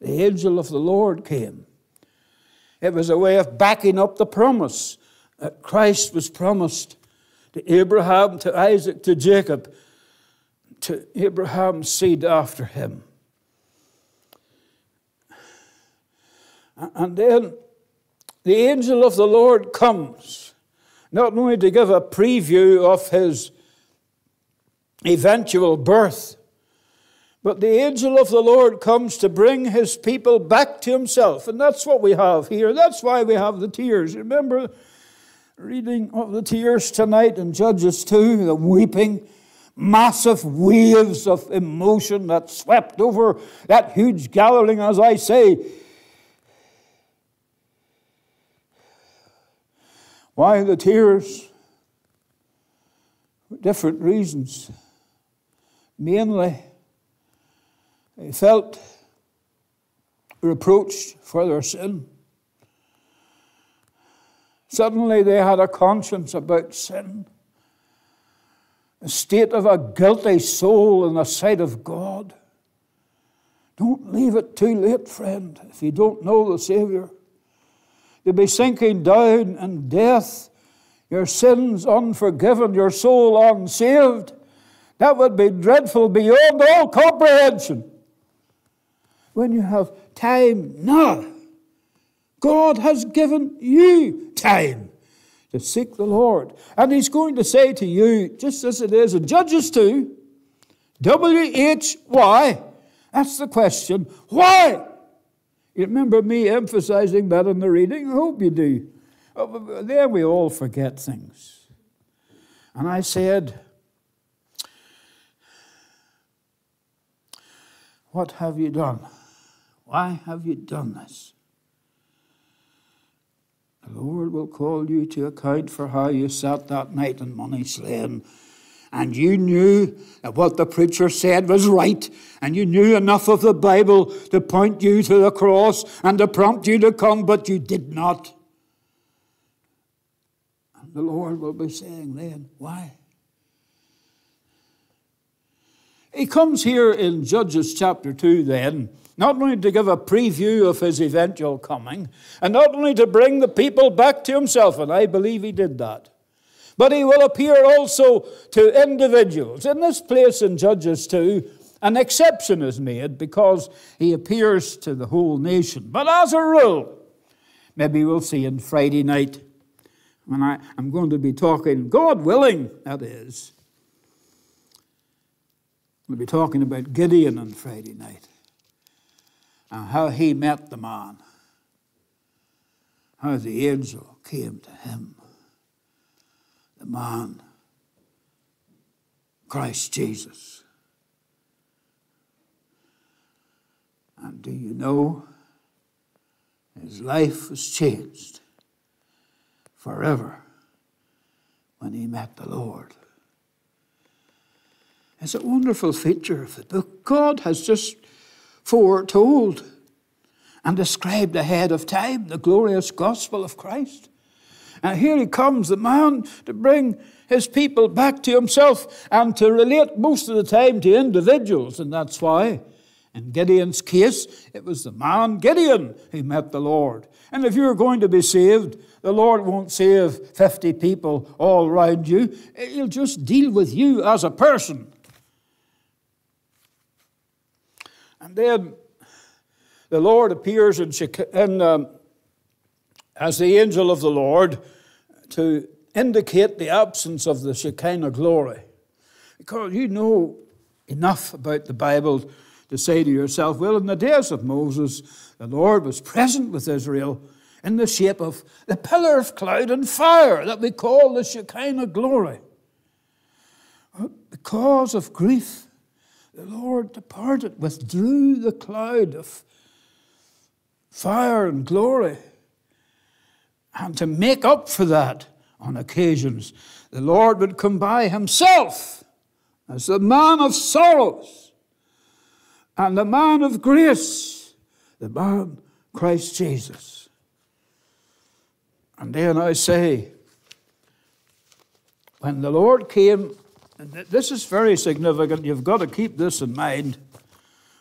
the angel of the Lord came. It was a way of backing up the promise that Christ was promised to Abraham, to Isaac, to Jacob, to Abraham's seed after him. And then the angel of the Lord comes, not only to give a preview of his eventual birth, but the angel of the Lord comes to bring his people back to himself. And that's what we have here. That's why we have the tears. Remember reading of the tears tonight in Judges 2, the weeping, massive waves of emotion that swept over that huge gathering, as I say. Why the tears? For different reasons. Mainly, they felt reproached for their sin. Suddenly they had a conscience about sin, a state of a guilty soul in the sight of God. Don't leave it too late, friend, if you don't know the Savior. You'll be sinking down in death, your sins unforgiven, your soul unsaved. That would be dreadful beyond all comprehension. When you have time now, God has given you time to seek the Lord. And He's going to say to you, just as it is in Judges 2, W H Y. That's the question. Why? You remember me emphasizing that in the reading? I hope you do. Oh, there we all forget things. And I said, What have you done? Why have you done this? The Lord will call you to account for how you sat that night in Moneyslane. And you knew that what the preacher said was right, and you knew enough of the Bible to point you to the cross and to prompt you to come, but you did not. And the Lord will be saying then, Why? He comes here in Judges chapter 2 then, not only to give a preview of his eventual coming, and not only to bring the people back to himself, and I believe he did that, but he will appear also to individuals. In this place in Judges 2, an exception is made because he appears to the whole nation. But as a rule, maybe we'll see in Friday night, when I, I'm going to be talking, God willing, that is, We'll be talking about Gideon on Friday night and how he met the man, how the angel came to him. The man, Christ Jesus. And do you know, his life was changed forever when he met the Lord. It's a wonderful feature of the book. God has just foretold and described ahead of time the glorious gospel of Christ. And here he comes, the man, to bring his people back to himself and to relate most of the time to individuals. And that's why, in Gideon's case, it was the man Gideon who met the Lord. And if you're going to be saved, the Lord won't save 50 people all around you. He'll just deal with you as a person. And then the Lord appears in, in um, as the angel of the Lord to indicate the absence of the Shekinah glory. Because you know enough about the Bible to say to yourself, well, in the days of Moses, the Lord was present with Israel in the shape of the pillar of cloud and fire that we call the Shekinah glory. Because of grief the Lord departed, withdrew the cloud of fire and glory. And to make up for that on occasions, the Lord would come by himself as the man of sorrows and the man of grace, the man Christ Jesus. And then I say, when the Lord came this is very significant. You've got to keep this in mind.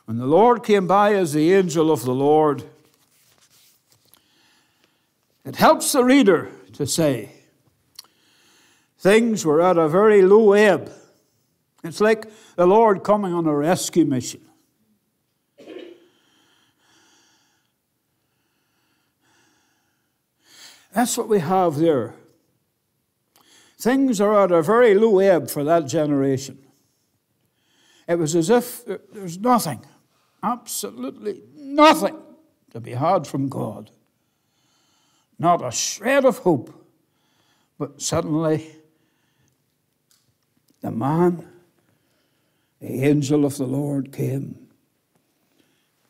When the Lord came by as the angel of the Lord, it helps the reader to say, things were at a very low ebb. It's like the Lord coming on a rescue mission. That's what we have there. Things are at a very low ebb for that generation. It was as if uh, there's nothing, absolutely nothing to be had from God. Not a shred of hope. But suddenly, the man, the angel of the Lord came.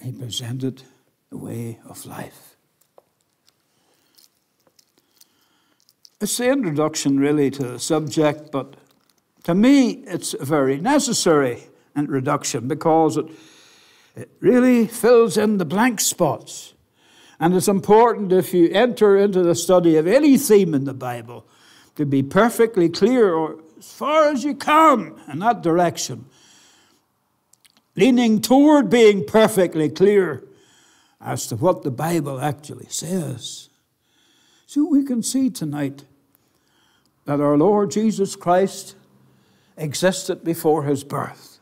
He presented the way of life. It's the introduction, really, to the subject, but to me, it's a very necessary introduction because it, it really fills in the blank spots. And it's important if you enter into the study of any theme in the Bible to be perfectly clear, or as far as you can, in that direction, leaning toward being perfectly clear as to what the Bible actually says. So we can see tonight that our Lord Jesus Christ existed before his birth.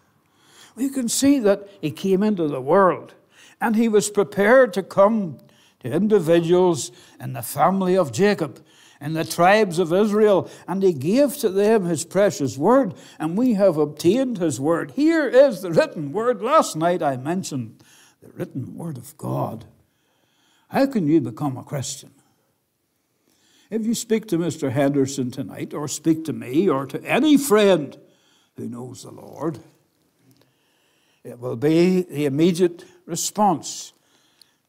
We can see that he came into the world and he was prepared to come to individuals in the family of Jacob and the tribes of Israel, and he gave to them his precious word, and we have obtained his word. Here is the written word. Last night I mentioned the written word of God. How can you become a Christian? If you speak to Mr. Henderson tonight, or speak to me, or to any friend who knows the Lord, it will be the immediate response.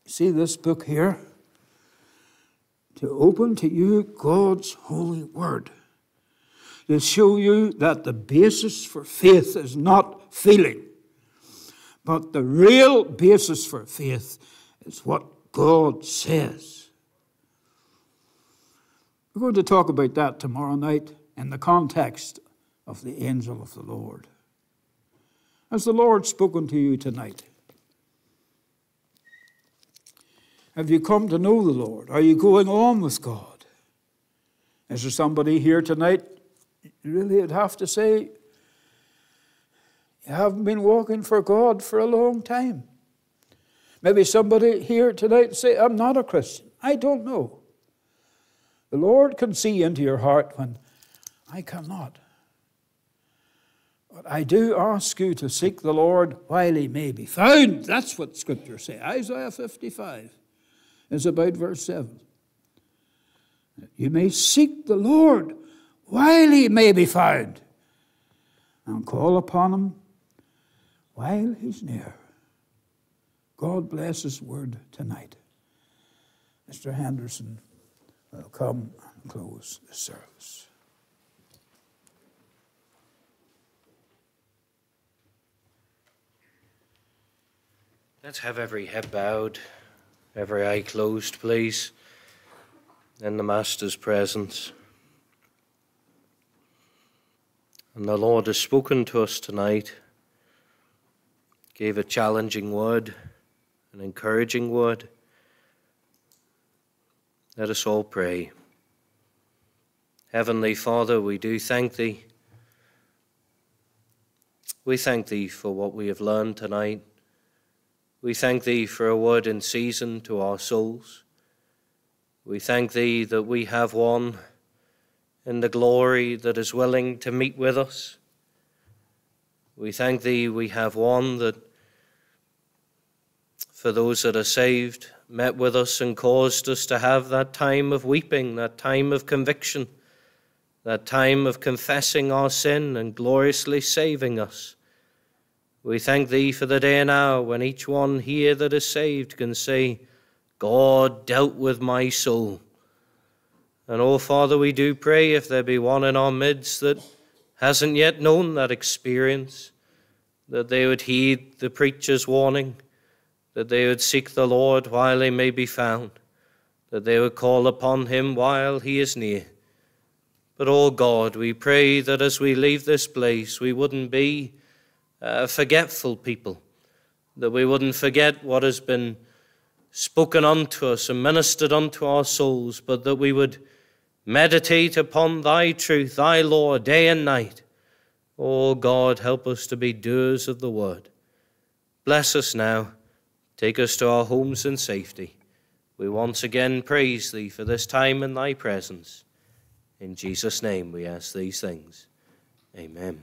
See this book here? To open to you God's holy word. To show you that the basis for faith is not feeling, but the real basis for faith is what God says. We're going to talk about that tomorrow night in the context of the angel of the Lord. Has the Lord spoken to you tonight? Have you come to know the Lord? Are you going on with God? Is there somebody here tonight? Really, I'd have to say, you haven't been walking for God for a long time. Maybe somebody here tonight say, I'm not a Christian. I don't know. The Lord can see into your heart when I cannot. But I do ask you to seek the Lord while he may be found. That's what Scripture says. Isaiah 55 is about verse 7. You may seek the Lord while he may be found, and call upon him while he's near. God bless his word tonight. Mr. Henderson will come and close the service. Let's have every head bowed, every eye closed, please, in the Master's presence. And the Lord has spoken to us tonight, gave a challenging word, an encouraging word. Let us all pray. Heavenly Father, we do thank Thee. We thank Thee for what we have learned tonight. We thank Thee for a word in season to our souls. We thank Thee that we have one in the glory that is willing to meet with us. We thank Thee we have one that, for those that are saved, met with us and caused us to have that time of weeping, that time of conviction, that time of confessing our sin and gloriously saving us. We thank Thee for the day and hour when each one here that is saved can say, God dealt with my soul. And oh, Father, we do pray if there be one in our midst that hasn't yet known that experience, that they would heed the preacher's warning that they would seek the Lord while he may be found, that they would call upon him while he is near. But, oh God, we pray that as we leave this place, we wouldn't be uh, forgetful people, that we wouldn't forget what has been spoken unto us and ministered unto our souls, but that we would meditate upon thy truth, thy law, day and night. Oh God, help us to be doers of the word. Bless us now. Take us to our homes in safety. We once again praise thee for this time in thy presence. In Jesus' name we ask these things. Amen.